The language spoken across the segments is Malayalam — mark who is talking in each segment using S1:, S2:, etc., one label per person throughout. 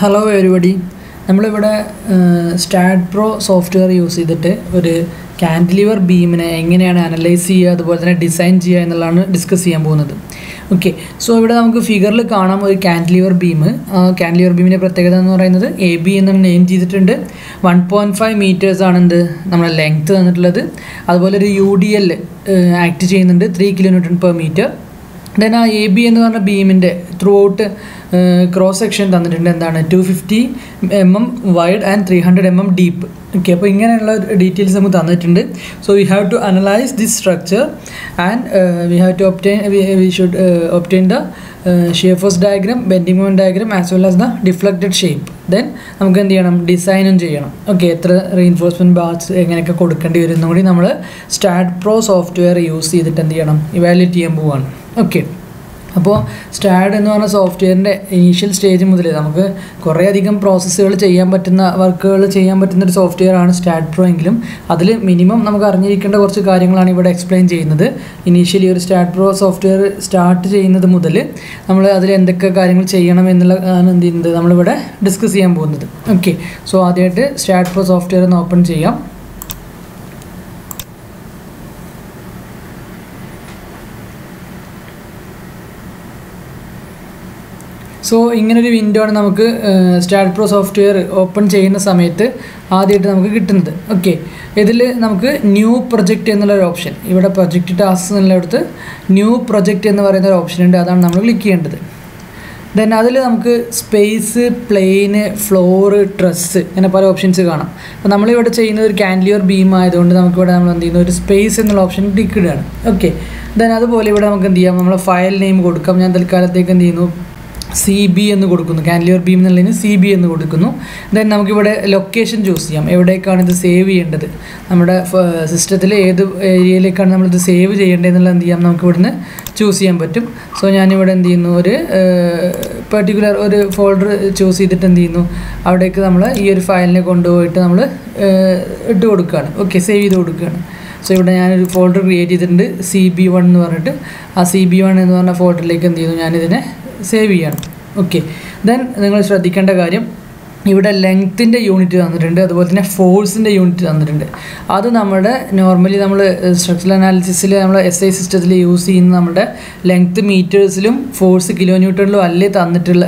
S1: ഹലോ എവരിബഡി നമ്മളിവിടെ സ്റ്റാഡ് പ്രോ സോഫ്റ്റ്വെയർ യൂസ് ചെയ്തിട്ട് ഒരു കാൻഡിലിവർ ബീമിനെ എങ്ങനെയാണ് അനലൈസ് ചെയ്യുക അതുപോലെ തന്നെ ഡിസൈൻ ചെയ്യുക എന്നുള്ളതാണ് ഡിസ്കസ് ചെയ്യാൻ പോകുന്നത്. ഓക്കെ സോ ഇവിടെ നമുക്ക് ഫിഗറിൽ കാണാം ഒരു കാൻഡിലിവർ ബീം കാൻഡിലിവർ ബീമിന്റെ പ്രത്യേകത എന്ന് പറയുന്നത് എ ബി എന്നാണ് നെയിം ചെയ്തിട്ടുണ്ട്. വൺ പോയിന്റ് ഫൈവ് മീറ്റേഴ്സ് ആണ് എന്ത്? നമ്മുടെ ലെങ്ത്ത് തന്നിട്ടുള്ളത്. അതുപോലെ ഒരു യു ഡി എൽ ആക്ട് ചെയ്യുന്നുണ്ട്. Three kilometre per metre then ആ എ ബി എന്ന് പറഞ്ഞ ബീമിന്റെ ത്രൂ ഔട്ട് ക്രോസ് സെക്ഷൻ തന്നിട്ടുണ്ട്. എന്താണ്? Two fifty M M wide and three hundred M M deep okay അപ്പോൾ ഇങ്ങനെയുള്ള ഡീറ്റെയിൽസ് നമുക്ക് തന്നിട്ടുണ്ട്. So we have to analyse this structure and we have to obtain we should obtain the shear force diagram bending moment diagram as well as the deflected shape then നമുക്ക് എന്ത് ചെയ്യണം? ഡിസൈനും ചെയ്യണം. ഓക്കെ എത്ര റീൻഫോഴ്സ്മെന്റ് ബാർസ് എങ്ങനെയൊക്കെ കൊടുക്കേണ്ടി വരും എന്നും കൂടി നമ്മൾ സ്റ്റാഡ് പ്രോ സോഫ്റ്റ്വെയർ യൂസ് ചെയ്തിട്ട് എന്ത് ചെയ്യണം? ഇവാലുവേറ്റ് ചെയ്യാൻ പോവുകയാണ് ഓക്കെ അപ്പോൾ സ്റ്റാഡ് എന്ന് പറഞ്ഞ സോഫ്റ്റ്വെയറിന്റെ ഇനീഷ്യൽ സ്റ്റേജ് മുതൽ നമുക്ക് കുറേ അധികം പ്രോസസ്സുകൾ ചെയ്യാൻ പറ്റുന്ന വർക്കുകൾ ചെയ്യാൻ പറ്റുന്ന ഒരു സോഫ്റ്റ്വെയർ ആണ് സ്റ്റാഡ് പ്രോ എങ്കിലും. അതിൽ മിനിമം നമുക്ക് അറിഞ്ഞിരിക്കേണ്ട കുറച്ച് കാര്യങ്ങളാണ് ഇവിടെ എക്സ്പ്ലെയിൻ ചെയ്യുന്നത്. ഇനീഷ്യലി ഒരു സ്റ്റാഡ് പ്രോ സോഫ്റ്റ്വെയർ സ്റ്റാർട്ട് ചെയ്യുന്നത് മുതൽ നമ്മൾ അതിൽ എന്തൊക്കെ കാര്യങ്ങൾ ചെയ്യണം എന്നുള്ള ആണ് എന്ത് ചെയ്യുന്നത് നമ്മളിവിടെ ഡിസ്കസ് ചെയ്യാൻ പോകുന്നത്. ഓക്കെ സോ ആദ്യമായിട്ട് സ്റ്റാഡ് പ്രോ സോഫ്റ്റ്വെയർ ഒന്ന് ഓപ്പൺ ചെയ്യാം. സോ ഇങ്ങനൊരു വിൻഡോ ആണ് നമുക്ക് സ്റ്റാർട്ട് പ്രോ സോഫ്റ്റ്വെയർ ഓപ്പൺ ചെയ്യുന്ന സമയത്ത് ആദ്യമായിട്ട് നമുക്ക് കിട്ടുന്നത്. ഓക്കെ ഇതിൽ നമുക്ക് ന്യൂ പ്രൊജക്റ്റ് എന്നുള്ളൊരു ഓപ്ഷൻ ഇവിടെ പ്രൊജക്റ്റ് ടാസ്ക് എന്നുള്ളിടത്ത് ന്യൂ പ്രൊജക്റ്റ് എന്ന് പറയുന്ന ഒരു ഓപ്ഷൻ ഉണ്ട്. അതാണ് നമ്മൾ ക്ലിക്ക് ചെയ്യേണ്ടത്. ദെൻ അതിൽ നമുക്ക് സ്പേസ് പ്ലെയിന് ഫ്ലോറ് ഡ്രസ്സ് ഇങ്ങനെ പല ഓപ്ഷൻസ് കാണാം. അപ്പോൾ നമ്മളിവിടെ ചെയ്യുന്നത് ഒരു കാൻഡിലിയർ ബീം ആയതുകൊണ്ട് നമുക്കിവിടെ നമ്മൾ എന്ത് ചെയ്യുന്നു? ഒരു സ്പേസ് എന്നുള്ള ഓപ്ഷൻ ഇടുകയാണ്. ഓക്കെ ദെൻ അതുപോലെ ഇവിടെ നമുക്ക് എന്ത് ചെയ്യാം? നമ്മൾ ഫയൽ നെയിം കൊടുക്കാം. ഞാൻ തൽക്കാലത്തേക്ക് എന്ത് ചെയ്യുന്നു? സി ബി എന്ന് കൊടുക്കുന്നു. കാൻലിയർ ബീം എന്നുള്ളതിന് സി ബി എന്ന് കൊടുക്കുന്നു. ദെൻ നമുക്കിവിടെ ലൊക്കേഷൻ ചൂസ് ചെയ്യാം. എവിടേക്കാണ് ഇത് സേവ് ചെയ്യേണ്ടത്? നമ്മുടെ സിസ്റ്റത്തിൽ ഏത് ഏരിയയിലേക്കാണ് നമ്മളിത് സേവ് ചെയ്യേണ്ടത് എന്നുള്ളത് എന്ത് ചെയ്യാം? നമുക്ക് ഇവിടുന്ന് ചൂസ് ചെയ്യാൻ പറ്റും. സോ ഞാനിവിടെ എന്ത് ചെയ്യുന്നു? ഒരു പെർട്ടിക്കുലർ ഒരു ഫോൾഡർ ചൂസ് ചെയ്തിട്ട് എന്ത് ചെയ്യുന്നു? അവിടേക്ക് നമ്മൾ ഈ ഒരു ഫയലിനെ കൊണ്ടുപോയിട്ട് നമ്മൾ ഇട്ട് കൊടുക്കുകയാണ്. ഓക്കെ സേവ് ചെയ്ത് കൊടുക്കുകയാണ്. സോ ഇവിടെ ഞാനൊരു ഫോൾഡർ ക്രിയേറ്റ് ചെയ്തിട്ടുണ്ട് സി ബി വൺ എന്ന് പറഞ്ഞിട്ട്. ആ സി ബി വൺ എന്ന് പറഞ്ഞ ഫോൾഡറിലേക്ക് എന്ത് ചെയ്യുന്നു? ഞാനിതിനെ സേവ് ചെയ്യണം. ഓക്കെ ദെൻ നിങ്ങൾ ശ്രദ്ധിക്കേണ്ട കാര്യം ഇവിടെ ലെങ്ത്തിന്റെ യൂണിറ്റ് തന്നിട്ടുണ്ട് അതുപോലെ തന്നെ ഫോഴ്സിന്റെ യൂണിറ്റ് തന്നിട്ടുണ്ട്. അത് നമ്മുടെ നോർമലി നമ്മൾ സ്ട്രക്ചറൽ അനാലിസിസിൽ നമ്മൾ എസ് ഐ സിസ്റ്റത്തിൽ യൂസ് ചെയ്യുന്ന നമ്മുടെ ലെങ്ത്ത് മീറ്റേഴ്സിലും ഫോഴ്സ് കിലോ ന്യൂട്ടണിലും അല്ലേ തന്നിട്ടുള്ള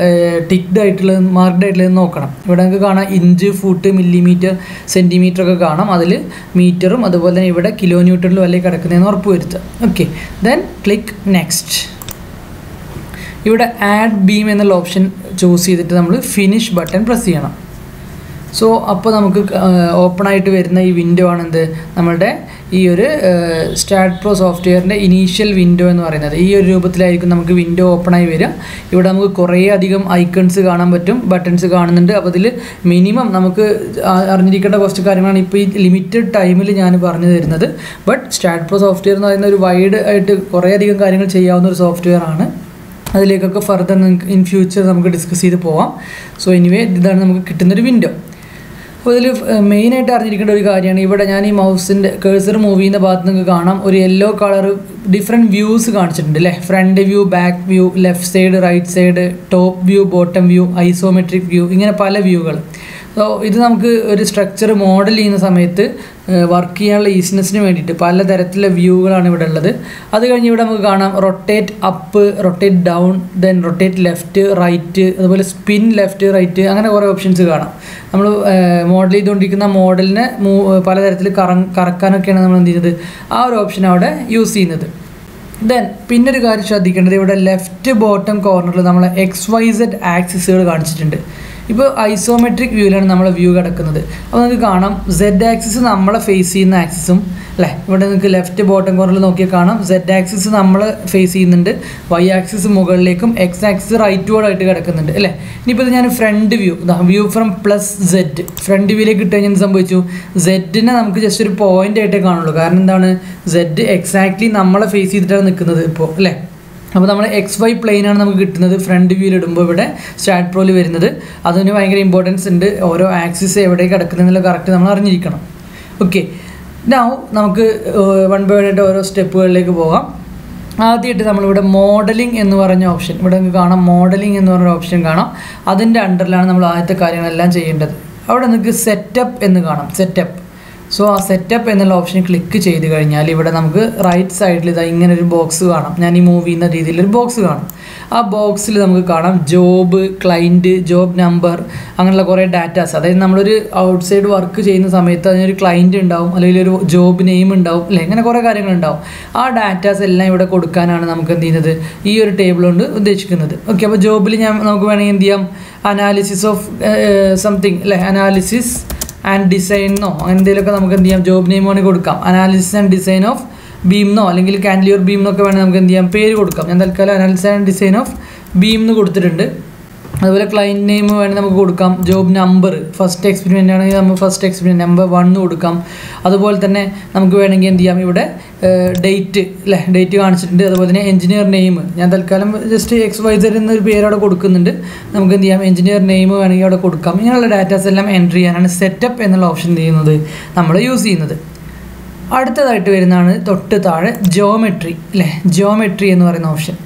S1: ടിക്ഡ് ആയിട്ടുള്ളത് മാർക്ഡ് ആയിട്ടുള്ളത് നോക്കണം. ഇവിടെ നമുക്ക് കാണാം ഇഞ്ച് ഫുട്ട് മില്ലിമീറ്റർ സെന്റിമീറ്റർ ഒക്കെ കാണാം. അതിൽ മീറ്ററും അതുപോലെ തന്നെ ഇവിടെ കിലോ ന്യൂട്ടണിലും അല്ലേ കിടക്കുന്നതെന്ന് ഉറപ്പ് വരുത്തുക ഓക്കെ ദെൻ ക്ലിക്ക് നെക്സ്റ്റ് ഇവിടെ ആഡ് ബീം എന്നുള്ള ഓപ്ഷൻ ചൂസ് ചെയ്തിട്ട് നമ്മൾ ഫിനിഷ് ബട്ടൺ പ്രസ് ചെയ്യണം. സോ അപ്പോൾ നമുക്ക് ഓപ്പൺ ആയിട്ട് വരുന്ന ഈ വിൻഡോ ആണ് എന്ത് നമ്മളുടെ ഈ ഒരു സ്റ്റാർട്ട് പ്രോ സോഫ്റ്റ്വെയറിന്റെ ഇനീഷ്യൽ വിൻഡോ എന്ന് പറയുന്നത്. ഈ ഒരു രൂപത്തിലായിരിക്കും നമുക്ക് വിൻഡോ ഓപ്പൺ ആയി വരിക. ഇവിടെ നമുക്ക് കുറേ അധികം ഐക്കൺസ് കാണാൻ പറ്റും ബട്ടൺസ് കാണുന്നുണ്ട്. അപ്പോൾ ഇതിൽ മിനിമം നമുക്ക് അറിഞ്ഞിരിക്കേണ്ട കുറച്ച് കാര്യങ്ങളാണ് ഇപ്പോൾ ഈ ലിമിറ്റഡ് ടൈമിൽ ഞാൻ പറഞ്ഞു തരുന്നത്. ബട്ട് സ്റ്റാർട്ട് പ്രോ സോഫ്റ്റ്വെയർ എന്ന് പറയുന്ന ഒരു വൈഡ് ആയിട്ട് കുറേ അധികം കാര്യങ്ങൾ ചെയ്യാവുന്ന ഒരു സോഫ്റ്റ്വെയർ ആണ്. അതിലേക്കൊക്കെ ഫർദർ നിങ്ങൾക്ക് ഇൻ ഫ്യൂച്ചർ നമുക്ക് ഡിസ്കസ് ചെയ്ത് പോവാം. സോ എനിവേ ഇതാണ് നമുക്ക് കിട്ടുന്നൊരു വിൻഡോ അപ്പോൾ ഇതിൽ മെയിനായിട്ട് അറിഞ്ഞിരിക്കേണ്ട ഒരു കാര്യമാണ് ഇവിടെ ഞാൻ ഈ മൗസിന്റെ കേഴ്സർ മൂവ് ചെയ്യുന്ന ഭാഗത്ത് നിങ്ങൾക്ക് കാണാം. ഒരു യെല്ലോ കളർ ഡിഫറെന്റ് വ്യൂസ് കാണിച്ചിട്ടുണ്ട് അല്ലേ? Front view back view left side right side top view bottom view isometric view ഇങ്ങനെ പല വ്യൂകൾ സോ ഇത് നമുക്ക് ഒരു സ്ട്രക്ചർ മോഡൽ ചെയ്യുന്ന സമയത്ത് വർക്ക് ചെയ്യാനുള്ള ഈസിനെസ്സിന് വേണ്ടിയിട്ട് പല തരത്തിലുള്ള വ്യൂകളാണ് ഇവിടെ ഉള്ളത്. അത് കഴിഞ്ഞ് ഇവിടെ നമുക്ക് കാണാം rotate up rotate down then rotate left right അതുപോലെ സ്പിൻ ലെഫ്റ്റ് റൈറ്റ് അങ്ങനെ കുറേ ഓപ്ഷൻസ് കാണാം. നമ്മൾ മോഡൽ ചെയ്തുകൊണ്ടിരിക്കുന്ന മോഡലിനെ പലതരത്തിൽ കറ കറക്കാനൊക്കെയാണ് നമ്മൾ എന്ത് ചെയ്യുന്നത്? ആ ഒരു ഓപ്ഷൻ അവിടെ യൂസ് ചെയ്യുന്നത്. ദെൻ പിന്നെ ഒരു കാര്യം ശ്രദ്ധിക്കേണ്ടത് ഇവിടെ ലെഫ്റ്റ് ബോട്ടം കോർണറിൽ നമ്മൾ എക്സ് വൈ സെഡ് ആക്സിസുകൾ കാണിച്ചിട്ടുണ്ട്. ഇപ്പോൾ ഐസോമെട്രിക് വ്യൂവിലാണ് നമ്മൾ വ്യൂ കിടക്കുന്നത്. അപ്പോൾ നിങ്ങൾക്ക് കാണാം സെഡ് ആക്സിസ് നമ്മളെ ഫേസ് ചെയ്യുന്ന ആക്സിസും അല്ലേ? ഇവിടെ നിങ്ങൾക്ക് ലെഫ്റ്റ് ബോട്ടം കോർണറിൽ നോക്കിയാൽ കാണാം സെഡ് ആക്സിസ് നമ്മൾ ഫേസ് ചെയ്യുന്നുണ്ട് വൈ ആക്സിസ് മുകളിലേക്കും എക്സ് ആക്സിസ് റൈറ്റ് റൈറ്റ്വേർഡായിട്ട് കിടക്കുന്നുണ്ട് അല്ലേ? ഇനിയിപ്പോൾ ഇത് ഞാൻ front view view from plus Z front വ്യൂയിലേക്ക് ഇട്ട് കഴിഞ്ഞാൽ സംഭവിച്ചു? സെഡിനെ നമുക്ക് ജസ്റ്റ് ഒരു പോയിന്റ് ആയിട്ടേ കാണുള്ളൂ. കാരണം എന്താണ്? സെഡ് എക്സാക്ട്ലി നമ്മളെ ഫേസ് ചെയ്തിട്ടാണ് നിൽക്കുന്നത് ഇപ്പോൾ അല്ലേ? അപ്പോൾ നമ്മൾ എക്സ് വൈ പ്ലെയിനാണ് നമുക്ക് കിട്ടുന്നത്. ഫ്രണ്ട് വ്യൂയിൽ ഇടുമ്പോൾ ഇവിടെ സ്റ്റാറ്റ് പ്രോയിൽ വരുന്നത്. അതിന് ഭയങ്കര ഇമ്പോർട്ടൻസ് ഉണ്ട്. ഓരോ ആക്സിസ് എവിടെ കിടക്കുന്നതെന്നുള്ള കറക്റ്റ് നമ്മൾ അറിഞ്ഞിരിക്കണം. ഓക്കെ നൗ നമുക്ക് വൺ ബൈ വൺ ആയിട്ട് ഓരോ സ്റ്റെപ്പുകളിലേക്ക് പോകാം. ആദ്യമായിട്ട് നമ്മളിവിടെ മോഡലിംഗ് എന്ന് പറഞ്ഞ ഓപ്ഷൻ ഇവിടെ നിങ്ങൾക്ക് കാണാം മോഡലിംഗ് എന്ന് പറഞ്ഞ ഓപ്ഷൻ കാണാം. അതിന്റെ അണ്ടറിലാണ് നമ്മൾ ആദ്യത്തെ കാര്യങ്ങളെല്ലാം ചെയ്യേണ്ടത്. അവിടെ നിങ്ങൾക്ക് സെറ്റപ്പ് എന്ന് കാണാം. സെറ്റപ്പ് സോ ആ സെറ്റപ്പ് എന്നുള്ള ഓപ്ഷൻ ക്ലിക്ക് ചെയ്ത് കഴിഞ്ഞാൽ ഇവിടെ നമുക്ക് റൈറ്റ് സൈഡിൽ ഇതാ ഇങ്ങനെ ഒരു ബോക്സ് കാണാം. ഞാൻ ഈ മൂവ് ചെയ്യുന്ന രീതിയിൽ ഒരു ബോക്സ് കാണാം. ആ ബോക്സിൽ നമുക്ക് കാണാം ജോബ് ക്ലൈന്റ് ജോബ് നമ്പർ അങ്ങനെയുള്ള കുറേ ഡാറ്റാസ് അതായത് നമ്മളൊരു ഔട്ട് സൈഡ് വർക്ക് ചെയ്യുന്ന സമയത്ത് അതിനൊരു ക്ലൈന്റ് ഉണ്ടാവും അല്ലെങ്കിൽ ഒരു ജോബ് നെയിം ഉണ്ടാവും അല്ലെങ്കിൽ അങ്ങനെ കുറേ കാര്യങ്ങളുണ്ടാവും ആ ഡാറ്റാസ് എല്ലാം ഇവിടെ കൊടുക്കാനാണ് നമുക്ക് എന്ത് ചെയ്യുന്നത്? ഈ ഒരു ടേബിൾ കൊണ്ട് ഉദ്ദേശിക്കുന്നത്. ഓക്കെ അപ്പോൾ ജോബിൽ ഞാൻ നമുക്ക് വേണമെങ്കിൽ എന്ത് ചെയ്യാം? അനാലിസിസ് ഓഫ് സംതിങ് അല്ലേ? അനാലിസിസ് ആൻഡ് ഡിസൈനോ അങ്ങനെ എന്തെങ്കിലുമൊക്കെ നമുക്ക് എന്ത് ചെയ്യാം? ജോബ് നെയിം വേണമെങ്കിൽ കൊടുക്കാം. അനാലിസിസ് ആൻഡ് ഡിസൈൻ ഓഫ് ബീംന്നോ അല്ലെങ്കിൽ കാൻഡിലിയർ ബീം എന്നൊക്കെ വേണമെങ്കിൽ നമുക്ക് എന്ത് ചെയ്യാം? പേര് കൊടുക്കാം. ഞാൻ തൽക്കാലം analysis and design of beam എന്ന് കൊടുത്തിട്ടുണ്ട്. അതുപോലെ ക്ലയന്റ് നെയിം വേണമെങ്കിൽ നമുക്ക് കൊടുക്കാം. ജോബ് നമ്പർ ഫസ്റ്റ് എക്സ്പെരിമെന്റ് ആണെങ്കിൽ നമ്മൾ ഫസ്റ്റ് എക്സ്പെരിമെന്റ് നമ്പർ വൺ കൊടുക്കാം. അതുപോലെ തന്നെ നമുക്ക് വേണമെങ്കിൽ എന്ത് ചെയ്യാം? ഇവിടെ ഡേറ്റ് അല്ലേ ഡേറ്റ് കാണിച്ചിട്ടുണ്ട്. അതുപോലെ തന്നെ എഞ്ചിനീയർ നെയിം ഞാൻ തൽക്കാലം ജസ്റ്റ് എക്സ് വൈ സെഡ് എന്നൊരു പേര് അവിടെ കൊടുക്കുന്നുണ്ട്. നമുക്ക് എന്ത് ചെയ്യാം? എഞ്ചിനീയർ നെയിം വേണമെങ്കിൽ അവിടെ കൊടുക്കാം. ഇങ്ങനെയുള്ള ഡാറ്റാസ് എല്ലാം എൻട്രി ചെയ്യാനാണ് സെറ്റപ്പ് എന്നുള്ള ഓപ്ഷൻ ചെയ്യുന്നത്? നമ്മൾ യൂസ് ചെയ്യുന്നത്. അടുത്തതായിട്ട് വരുന്നതാണ് തൊട്ട് താഴെ ജോമെട്രി അല്ലേ ജോമെട്രി എന്ന് പറയുന്ന ഓപ്ഷൻ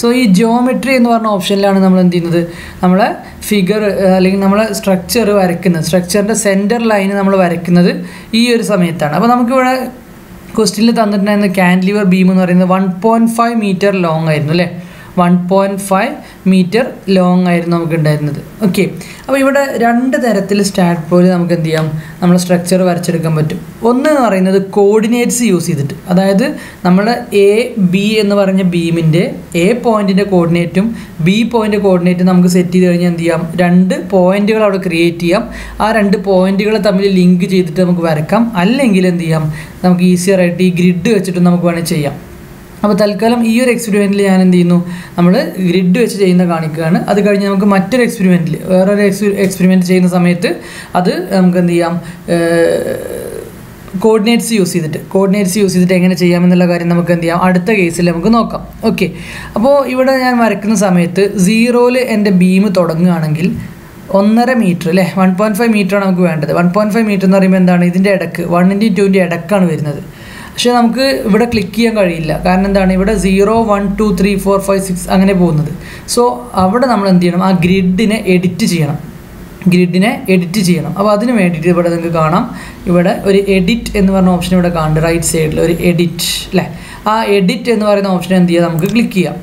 S1: സോ ഈ ജിയോമെട്രി എന്ന് പറഞ്ഞ ഓപ്ഷനിലാണ് നമ്മൾ എന്ത് ചെയ്യുന്നത്? നമ്മളെ ഫിഗർ അല്ലെങ്കിൽ നമ്മൾ സ്ട്രക്ചർ വരയ്ക്കുന്നത്. സ്ട്രക്ചറിന്റെ സെന്റർ ലൈന് നമ്മൾ വരയ്ക്കുന്നത് ഈ ഒരു സമയത്താണ്. അപ്പോൾ നമുക്കിവിടെ ക്വസ്റ്റിനിൽ തന്നിട്ടുണ്ടായിരുന്ന ക്യാൻലിവർ ബീം എന്ന് പറയുന്നത് one point five metre long ആയിരുന്നു അല്ലേ? One point five metre long ആയിരുന്നു നമുക്ക് ഉണ്ടായിരുന്നത് ഓക്കെ അപ്പോൾ ഇവിടെ രണ്ട് തരത്തിൽ സ്റ്റാർട്ട് പോയി നമുക്ക് എന്ത് ചെയ്യാം? നമ്മൾ സ്ട്രക്ചർ വരച്ചെടുക്കാൻ പറ്റും. ഒന്ന് എന്ന് പറയുന്നത് കോർഡിനേറ്റ്സ് യൂസ് ചെയ്തിട്ട്. അതായത് നമ്മൾ എ ബി എന്ന് പറഞ്ഞ ബീമിന്റെ എ പോയിന്റിന്റെ കോർഡിനേറ്റും ബി പോയിന്റ് കോർഡിനേറ്റും നമുക്ക് സെറ്റ് ചെയ്ത് കഴിഞ്ഞാൽ എന്ത് ചെയ്യാം? രണ്ട് പോയിന്റുകൾ അവിടെ ക്രിയേറ്റ് ചെയ്യാം. ആ രണ്ട് പോയിന്റുകളെ തമ്മിൽ ലിങ്ക് ചെയ്തിട്ട് നമുക്ക് വരക്കാം. അല്ലെങ്കിൽ എന്ത് ചെയ്യാം? നമുക്ക് ഈസിയർ ആയിട്ട് ഈ ഗ്രിഡ് വെച്ചിട്ട് നമുക്ക് വേണമെങ്കിൽ ചെയ്യാം. അപ്പോൾ തൽക്കാലം ഈ ഒരു എക്സ്പെരിമെന്റിൽ ഞാൻ എന്ത് ചെയ്യുന്നു? നമ്മൾ ഗ്രിഡ് വെച്ച് ചെയ്യുന്ന കാണിക്കുകയാണ്. അത് കഴിഞ്ഞ് നമുക്ക് മറ്റൊരു എക്സ്പെരിമെന്റിൽ വേറൊരു എക്സ് എക്സ്പെരിമെന്റ് ചെയ്യുന്ന സമയത്ത് അത് നമുക്ക് എന്ത് ചെയ്യാം? കോർഡിനേറ്റ്സ് യൂസ് ചെയ്തിട്ട് കോർഡിനേറ്റ്സ് യൂസ് ചെയ്തിട്ട് എങ്ങനെ ചെയ്യാമെന്നുള്ള കാര്യം നമുക്ക് എന്ത് ചെയ്യാം? അടുത്ത കേസിൽ നമുക്ക് നോക്കാം. ഓക്കെ അപ്പോൾ ഇവിടെ ഞാൻ വരയ്ക്കുന്ന സമയത്ത് സീറോയിൽ എന്റെ ബീം തുടങ്ങുകയാണെങ്കിൽ ഒന്നര മീറ്റർ അല്ലേ വൺ പോയിന്റ് ഫൈവ് മീറ്ററാണ് നമുക്ക് വേണ്ടത്. വൺ പോയിന്റ് ഫൈവ് മീറ്റർ എന്ന് പറയുമ്പോൾ എന്താണ്? ഇതിന്റെ ഇടയ്ക്ക് വണ്ണിന്റെയും ടുവിന്റെ ഇടക്കാണ് വരുന്നത്. പക്ഷേ നമുക്ക് ഇവിടെ ക്ലിക്ക് ചെയ്യാൻ കഴിയില്ല. കാരണം എന്താണ്? ഇവിടെ zero one two three four five six അങ്ങനെ പോകുന്നത്. സോ അവിടെ നമ്മൾ എന്ത് ചെയ്യണം? ആ ഗ്രിഡിനെ എഡിറ്റ് ചെയ്യണം. ഗ്രിഡിനെ എഡിറ്റ് ചെയ്യണം. അപ്പോൾ അതിന് വേണ്ടിയിട്ട് ഇവിടെ നിങ്ങൾക്ക് കാണാം. ഇവിടെ ഒരു എഡിറ്റ് എന്ന് പറഞ്ഞ ഓപ്ഷൻ ഇവിടെ കാണുന്നുണ്ട്. റൈറ്റ് സൈഡിൽ ഒരു എഡിറ്റ് അല്ലേ ആ എഡിറ്റ് എന്ന് പറയുന്ന ഓപ്ഷൻ എന്ത് ചെയ്യാം? നമുക്ക് ക്ലിക്ക് ചെയ്യാം.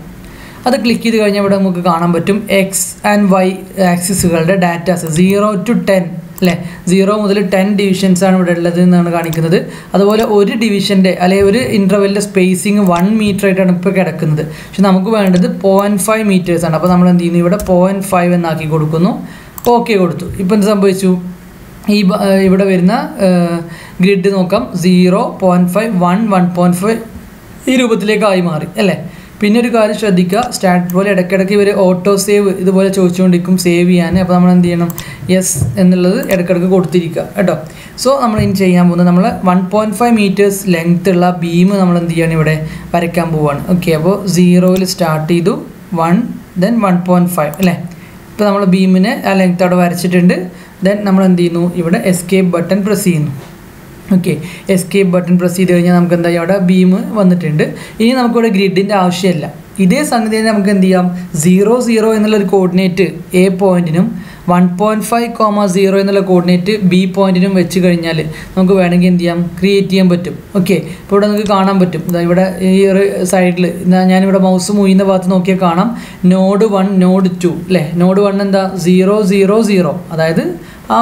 S1: അത് ക്ലിക്ക് ചെയ്ത് കഴിഞ്ഞാൽ ഇവിടെ നമുക്ക് കാണാൻ പറ്റും എക്സ് ആൻഡ് വൈ ആക്സിസുകളുടെ ഡാറ്റാസ് സീറോ ടു ടെൻ അല്ലേ? സീറോ മുതൽ ടെൻ ഡിവിഷൻസാണ് ഇവിടെ ഉള്ളത് എന്നാണ് കാണിക്കുന്നത്. അതുപോലെ ഒരു ഡിവിഷന്റെ അല്ലെങ്കിൽ ഒരു ഇന്റർവെല്ലിന്റെ സ്പേസിങ് വൺ മീറ്റർ ആയിട്ടാണ് ഇപ്പോൾ കിടക്കുന്നത്. പക്ഷെ നമുക്ക് വേണ്ടത് പോയിന്റ് ഫൈവ് മീറ്റേഴ്സാണ് അപ്പോൾ നമ്മൾ എന്ത് ചെയ്യുന്നു? ഇവിടെ പോയിന്റ് ഫൈവ് എന്നാക്കി കൊടുക്കുന്നു. ഓക്കെ കൊടുത്തു. ഇപ്പം എന്ത് സംഭവിച്ചു? ഈ ഇവിടെ വരുന്ന ഗ്രിഡ് നോക്കാം. Zero point five one one point five ഈ രൂപത്തിലേക്കായി മാറി. അല്ലേ? പിന്നെ ഒരു കാര്യം ശ്രദ്ധിക്കുക. സ്റ്റാർട്ട് പോലെ ഇടയ്ക്കിടയ്ക്ക് ഇവർ ഓട്ടോ സേവ് ഇതുപോലെ ചോദിച്ചുകൊണ്ടിരിക്കും. സേവ് ചെയ്യാൻ. അപ്പോൾ നമ്മൾ എന്ത് ചെയ്യണം? യെസ് എന്നുള്ളത് ഇടയ്ക്കിടയ്ക്ക് കൊടുത്തിരിക്കുക. കേട്ടോ. സോ നമ്മൾ ഇനി ചെയ്യാൻ പോകുന്നത് നമ്മൾ one point five metres length ഉള്ള ബീം നമ്മൾ എന്ത് ചെയ്യാണ് ഇവിടെ വരയ്ക്കാൻ പോവുകയാണ് ഓക്കെ അപ്പോൾ സീറോയിൽ സ്റ്റാർട്ട് ചെയ്തു. One then one point five അല്ലേ? ഇപ്പോൾ നമ്മൾ ബീമിനെ ആ ലെങ്ത് അവിടെ വരച്ചിട്ടുണ്ട്. ദെൻ നമ്മൾ എന്ത് ചെയ്യുന്നു? ഇവിടെ എസ്കേപ്പ് ബട്ടൺ പ്രസ് ചെയ്യുന്നു. ഓക്കെ എസ്കേപ്പ് ബട്ടൺ പ്രസ് ചെയ്ത് കഴിഞ്ഞാൽ നമുക്ക് എന്താ അവിടെ ബീം വന്നിട്ടുണ്ട്. ഇനി നമുക്കിവിടെ ഗ്രിഡിന്റെ ആവശ്യമില്ല. ഇതേ സംഗതി തന്നെ നമുക്ക് എന്ത് ചെയ്യാം? സീറോ സീറോ എന്നുള്ളൊരു കോർഡിനേറ്റ് എ പോയിന്റിനും one point five comma zero എന്നുള്ള കോർഡിനേറ്റ് ബി പോയിന്റിനും വെച്ച് കഴിഞ്ഞാൽ നമുക്ക് വേണമെങ്കിൽ എന്ത് ചെയ്യാം? ക്രിയേറ്റ് ചെയ്യാൻ പറ്റും. ഓക്കെ ഇപ്പോൾ ഇവിടെ നമുക്ക് കാണാൻ പറ്റും. ഇതാ ഇവിടെ ഈ ഒരു സൈഡിൽ ഞാനിവിടെ മൗസ് മൂയിന്റെ ഭാഗത്ത് നോക്കിയാൽ കാണാം. നോഡ് വൺ നോഡ് ടു അല്ലേ നോഡ് വൺ എന്താ? സീറോ സീറോ സീറോ അതായത് ആ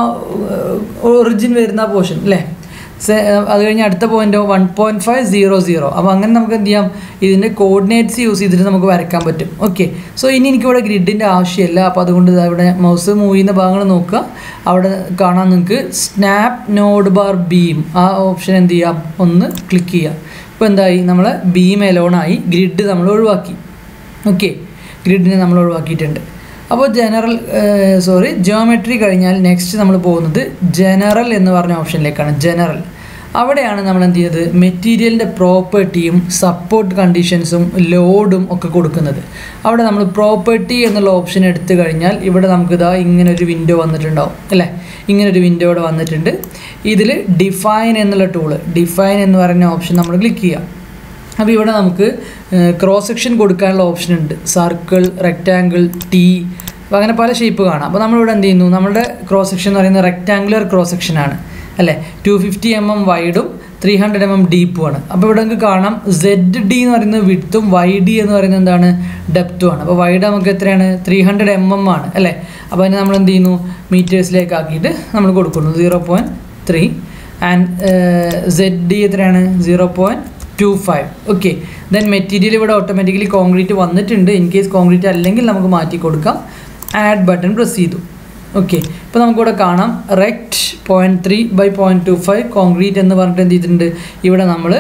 S1: ഒറിജിൻ വരുന്ന പോർഷൻ അല്ലേ അത് കഴിഞ്ഞ് അടുത്ത point one point five zero zero അപ്പോൾ അങ്ങനെ നമുക്ക് എന്ത് ചെയ്യാം? ഇതിന്റെ കോർഡിനേറ്റ്സ് യൂസ് ചെയ്തിട്ട് നമുക്ക് വരയ്ക്കാൻ പറ്റും. ഓക്കെ സോ ഇനി എനിക്കിവിടെ ഗ്രിഡിന്റെ ആവശ്യമില്ല. അപ്പോൾ അതുകൊണ്ട് ഇവിടെ മൗസ് മൂവ് ചെയ്യുന്ന ഭാഗങ്ങൾ നോക്കുക. അവിടെ കാണാൻ നിങ്ങൾക്ക് സ്നാപ്പ് നോഡ് ബാർ ബീം ആ ഓപ്ഷൻ എന്ത് ചെയ്യാം? ഒന്ന് ക്ലിക്ക് ചെയ്യാം ഇപ്പോൾ എന്തായി? നമ്മൾ ബീം എലോണായി ഗ്രിഡ് നമ്മൾ ഒഴിവാക്കി. ഓക്കെ ഗ്രിഡിനെ നമ്മൾ ഒഴിവാക്കിയിട്ടുണ്ട്. അപ്പോൾ ജനറൽ സോറി ജിയോമെട്രി കഴിഞ്ഞാൽ നെക്സ്റ്റ് നമ്മൾ പോകുന്നത് ജനറൽ എന്ന് പറഞ്ഞ ഓപ്ഷനിലേക്കാണ് ജനറൽ അവിടെയാണ് നമ്മൾ എന്ത് ചെയ്യുന്നത്? മെറ്റീരിയലിന്റെ പ്രോപ്പർട്ടിയും സപ്പോർട്ട് കണ്ടീഷൻസും ലോഡും ഒക്കെ കൊടുക്കുന്നത്. അവിടെ നമ്മൾ പ്രോപ്പർട്ടി എന്നുള്ള ഓപ്ഷൻ എടുത്തു കഴിഞ്ഞാൽ ഇവിടെ നമുക്ക് ഇങ്ങനെ ഒരു വിൻഡോ വന്നിട്ടുണ്ടാവും അല്ലേ? ഇങ്ങനെ ഒരു വിൻഡോ ഇവിടെ വന്നിട്ടുണ്ട്. ഇതിൽ ഡിഫൈൻ എന്നുള്ള ടൂൾ ഡിഫൈൻ എന്ന് പറയുന്ന ഓപ്ഷൻ നമ്മൾ ക്ലിക്ക് ചെയ്യാം. അപ്പോൾ ഇവിടെ നമുക്ക് ക്രോസ് സെക്ഷൻ കൊടുക്കാനുള്ള ഓപ്ഷൻ ഉണ്ട്. സർക്കിൾ റെക്റ്റാങ്കിൾ ടീ അങ്ങനെ പല ഷേപ്പ് കാണാം. അപ്പോൾ നമ്മളിവിടെ എന്ത് ചെയ്യുന്നു? നമ്മുടെ ക്രോസ് സെക്ഷൻ എന്ന് പറയുന്നത് റെക്റ്റാങ്കുലർ ക്രോസ് സെക്ഷനാണ് അല്ലേ? ടു ഫിഫ്റ്റി എം എം വൈഡും ത്രീ ഹൺഡ്രഡ് എം എം ഡീപ്പുമാണ് അപ്പോൾ ഇവിടെ നമുക്ക് കാണാം സെഡ് ഡി എന്ന് പറയുന്നത് വിഡ്ത്തും വൈ ഡി എന്ന് പറയുന്നത് എന്താണ്? ഡെപ്തും ആണ്. അപ്പോൾ വൈഡ് നമുക്ക് എത്രയാണ്? ത്രീ ഹൺഡ്രഡ് എം എം ആണ്. അല്ലേ? അപ്പോൾ അതിന് നമ്മൾ എന്ത് ചെയ്യുന്നു? മീറ്റേഴ്സിലേക്ക് ആക്കിയിട്ട് നമ്മൾ കൊടുക്കുന്നു. Zero point three and Z D എത്രയാണ്? Zero point two five okay then material ഇവിടെ ഓട്ടോമാറ്റിക്കലി കോൺക്രീറ്റ് വന്നിട്ടുണ്ട്. ഇൻ കേസ് കോൺക്രീറ്റ് അല്ലെങ്കിൽ നമുക്ക് മാറ്റി കൊടുക്കാം. ആഡ് ബട്ടൺ പ്രസ് ചെയ്തു. ഓക്കെ ഇപ്പോൾ നമുക്കിവിടെ കാണാം. Rect point three by point two five concrete എന്ന് പറഞ്ഞിട്ട് എന്ത് ചെയ്തിട്ടുണ്ട്? ഇവിടെ നമ്മൾ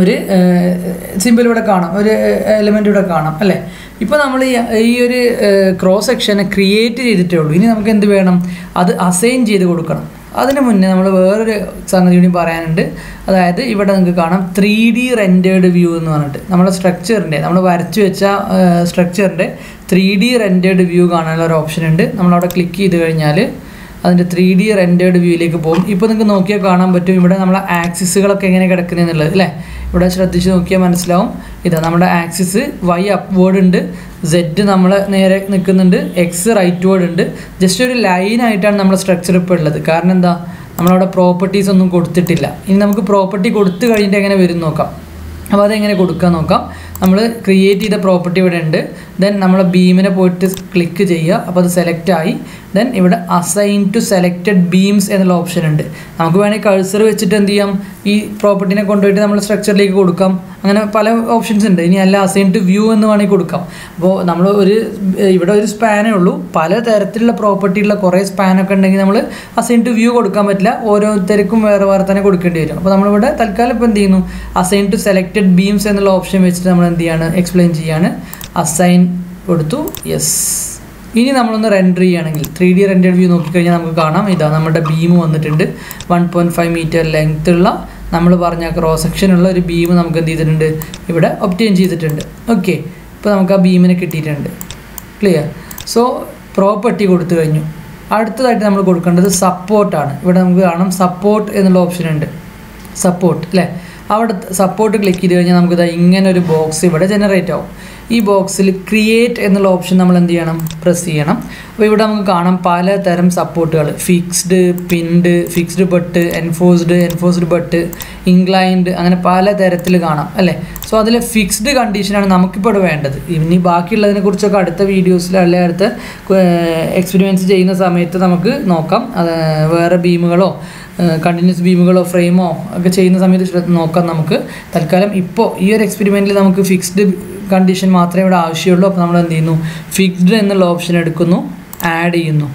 S1: ഒരു സിമ്പിൾ ഇവിടെ കാണാം. ഒരു എലിമെന്റ് ഇവിടെ കാണാം. അല്ലേ? ഇപ്പോൾ നമ്മൾ ഈ ഒരു ക്രോസ് സെക്ഷനെ ക്രിയേറ്റ് ചെയ്തിട്ടേ ഉള്ളൂ. ഇനി നമുക്ക് എന്ത് വേണം? അത് അസൈൻ ചെയ്ത് കൊടുക്കണം. അതിന് മുന്നേ നമ്മൾ വേറൊരു സംഗതി കൂടി പറയാനുണ്ട്. അതായത് ഇവിടെ നിങ്ങൾക്ക് കാണാം ത്രീ ഡി റെന്റേഡ് വ്യൂ എന്ന് പറഞ്ഞിട്ട്. നമ്മുടെ സ്ട്രക്ചറിന്റെ നമ്മൾ വരച്ചു വെച്ച സ്ട്രക്ചറിന്റെ ത്രീ ഡി റെന്റേഡ് വ്യൂ കാണാനുള്ള ഒരു ഓപ്ഷൻ ഉണ്ട്. നമ്മളവിടെ ക്ലിക്ക് ചെയ്ത് കഴിഞ്ഞാൽ അതിന്റെ ത്രീ ഡി റെന്റേഡ് വ്യൂയിലേക്ക് പോകും. ഇപ്പോൾ നിങ്ങൾക്ക് നോക്കിയാൽ കാണാൻ പറ്റും ഇവിടെ നമ്മളെ ആക്സിസുകളൊക്കെ എങ്ങനെ കിടക്കുന്നതെന്നുള്ളത് അല്ലേ? ഇവിടെ ശ്രദ്ധിച്ച് നോക്കിയാൽ മനസ്സിലാവും. ഇതാ നമ്മുടെ ആക്സിസ് വൈ അപ്പ്വേർഡ് ഉണ്ട്. സെഡ് നമ്മൾ നേരെ നിൽക്കുന്നുണ്ട്. എക്സ് റൈറ്റ് വേർഡ് ഉണ്ട്. ജസ്റ്റ് ഒരു ലൈനായിട്ടാണ് നമ്മുടെ സ്ട്രക്ചർ ഇപ്പോൾ ഉള്ളത്. കാരണം എന്താ? നമ്മളവിടെ പ്രോപ്പർട്ടീസ് ഒന്നും കൊടുത്തിട്ടില്ല. ഇനി നമുക്ക് പ്രോപ്പർട്ടി കൊടുത്തു കഴിഞ്ഞിട്ട് എങ്ങനെ വരും നോക്കാം. അപ്പോൾ അതെങ്ങനെ കൊടുക്കാൻ നോക്കാം. നമ്മൾ ക്രിയേറ്റ് ചെയ്ത പ്രോപ്പർട്ടി ഇവിടെ ഉണ്ട്. ദെൻ നമ്മൾ ബീമിനെ പോയിട്ട് ക്ലിക്ക് ചെയ്യുക. അപ്പോൾ അത് സെലക്ട് ആയി. ദെൻ ഇവിടെ അസൈൻ ടു സെലക്റ്റഡ് ബീംസ് എന്നുള്ള ഓപ്ഷൻ ഉണ്ട്. നമുക്ക് വേണമെങ്കിൽ കഴ്സർ വെച്ചിട്ട് എന്ത് ചെയ്യാം? ഈ പ്രോപ്പർട്ടിനെ കൊണ്ടുപോയിട്ട് നമ്മൾ സ്ട്രക്ചറിലേക്ക് കൊടുക്കാം. അങ്ങനെ പല ഓപ്ഷൻസ് ഉണ്ട്. ഇനി അല്ല അസൈൻ ടു വ്യൂ എന്ന് വേണമെങ്കിൽ കൊടുക്കാം. അപ്പോൾ നമ്മൾ ഒരു ഇവിടെ ഒരു സ്പാനേ ഉള്ളൂ. പല തരത്തിലുള്ള പ്രോപ്പർട്ടിയുള്ള കുറേ സ്പാനൊക്കെ ഉണ്ടെങ്കിൽ നമ്മൾ അസൈൻ ടു വ്യൂ കൊടുക്കാൻ പറ്റില്ല. ഓരോരുത്തർക്കും വേറെ വേറെ തന്നെ കൊടുക്കേണ്ടി വരും. അപ്പോൾ നമ്മളിവിടെ തൽക്കാലം ഇപ്പോൾ എന്ത് ചെയ്യുന്നു? അസൈൻ ടു സെലക്റ്റഡ് ബീംസ് എന്നുള്ള ഓപ്ഷൻ വെച്ചിട്ട് നമ്മൾ എന്ത് ചെയ്യാണ് എക്സ്പ്ലെയിൻ ചെയ്യാണ്. അസൈൻ കൊടുത്തു. യെസ് ഇനി നമ്മളൊന്ന് റെൻഡർ ചെയ്യുകയാണെങ്കിൽ ത്രീ ഡി റെൻഡഡ് വ്യൂ നോക്കിക്കഴിഞ്ഞാൽ നമുക്ക് കാണാം. ഇതാ നമ്മുടെ ബീം വന്നിട്ടുണ്ട്. One point five metre length ഉള്ള നമ്മൾ പറഞ്ഞ ക്രോസ് സെക്ഷനുള്ള ഒരു ബീം നമുക്ക് എന്ത് ചെയ്തിട്ടുണ്ട്? ഇവിടെ ഒപ്റ്റെയിൻ ചെയ്തിട്ടുണ്ട്. ഓക്കെ ഇപ്പോൾ നമുക്ക് ആ ബീമിനെ കിട്ടിയിട്ടുണ്ട്. ക്ലിയർ സോ പ്രോപ്പർട്ടി കൊടുത്തു കഴിഞ്ഞു. അടുത്തതായിട്ട് നമ്മൾ കൊടുക്കേണ്ടത് സപ്പോർട്ടാണ് ഇവിടെ നമുക്ക് കാണാം സപ്പോർട്ട് എന്നുള്ള ഓപ്ഷൻ ഉണ്ട്. സപ്പോർട്ട് അല്ലേ അവിടെ സപ്പോർട്ട് ക്ലിക്ക് ചെയ്ത് കഴിഞ്ഞാൽ നമുക്കിത് ഇങ്ങനെ ഒരു ബോക്സ് ഇവിടെ ജനറേറ്റ് ആവും. ഈ ബോക്സിൽ ക്രിയേറ്റ് എന്നുള്ള ഓപ്ഷൻ നമ്മൾ എന്ത് ചെയ്യണം? പ്രസ് ചെയ്യണം. അപ്പോൾ ഇവിടെ നമുക്ക് കാണാം പലതരം സപ്പോർട്ടുകൾ fixed pinned fixed but enforced enforced but inclined അങ്ങനെ പല തരത്തിൽ കാണാം അല്ലേ? സോ അതിൽ ഫിക്സ്ഡ് കണ്ടീഷനാണ് നമുക്കിപ്പോൾ വേണ്ടത്. ഇനി ബാക്കിയുള്ളതിനെ കുറിച്ചൊക്കെ അടുത്ത വീഡിയോസിൽ അല്ലെങ്കിൽ അടുത്ത എക്സ്പീരിയൻസ് ചെയ്യുന്ന സമയത്ത് നമുക്ക് നോക്കാം. അത് വേറെ ബീമുകളോ കണ്ടിന്യൂസ് ബീമുകളോ ഫ്രെയിമോ ഒക്കെ ചെയ്യുന്ന സമയത്ത് നോക്കാം നമുക്ക്. തൽക്കാലം ഇപ്പോൾ ഈ ഒരു എക്സ്പെരിമെന്റിൽ നമുക്ക് ഫിക്സ്ഡ് കണ്ടീഷൻ മാത്രമേ ഇവിടെ ആവശ്യമുള്ളൂ. അപ്പോൾ നമ്മൾ എന്ത് ചെയ്യുന്നു? ഫിക്സ്ഡ് എന്നുള്ള ഓപ്ഷൻ എടുക്കുന്നു ആഡ് ചെയ്യുന്നു.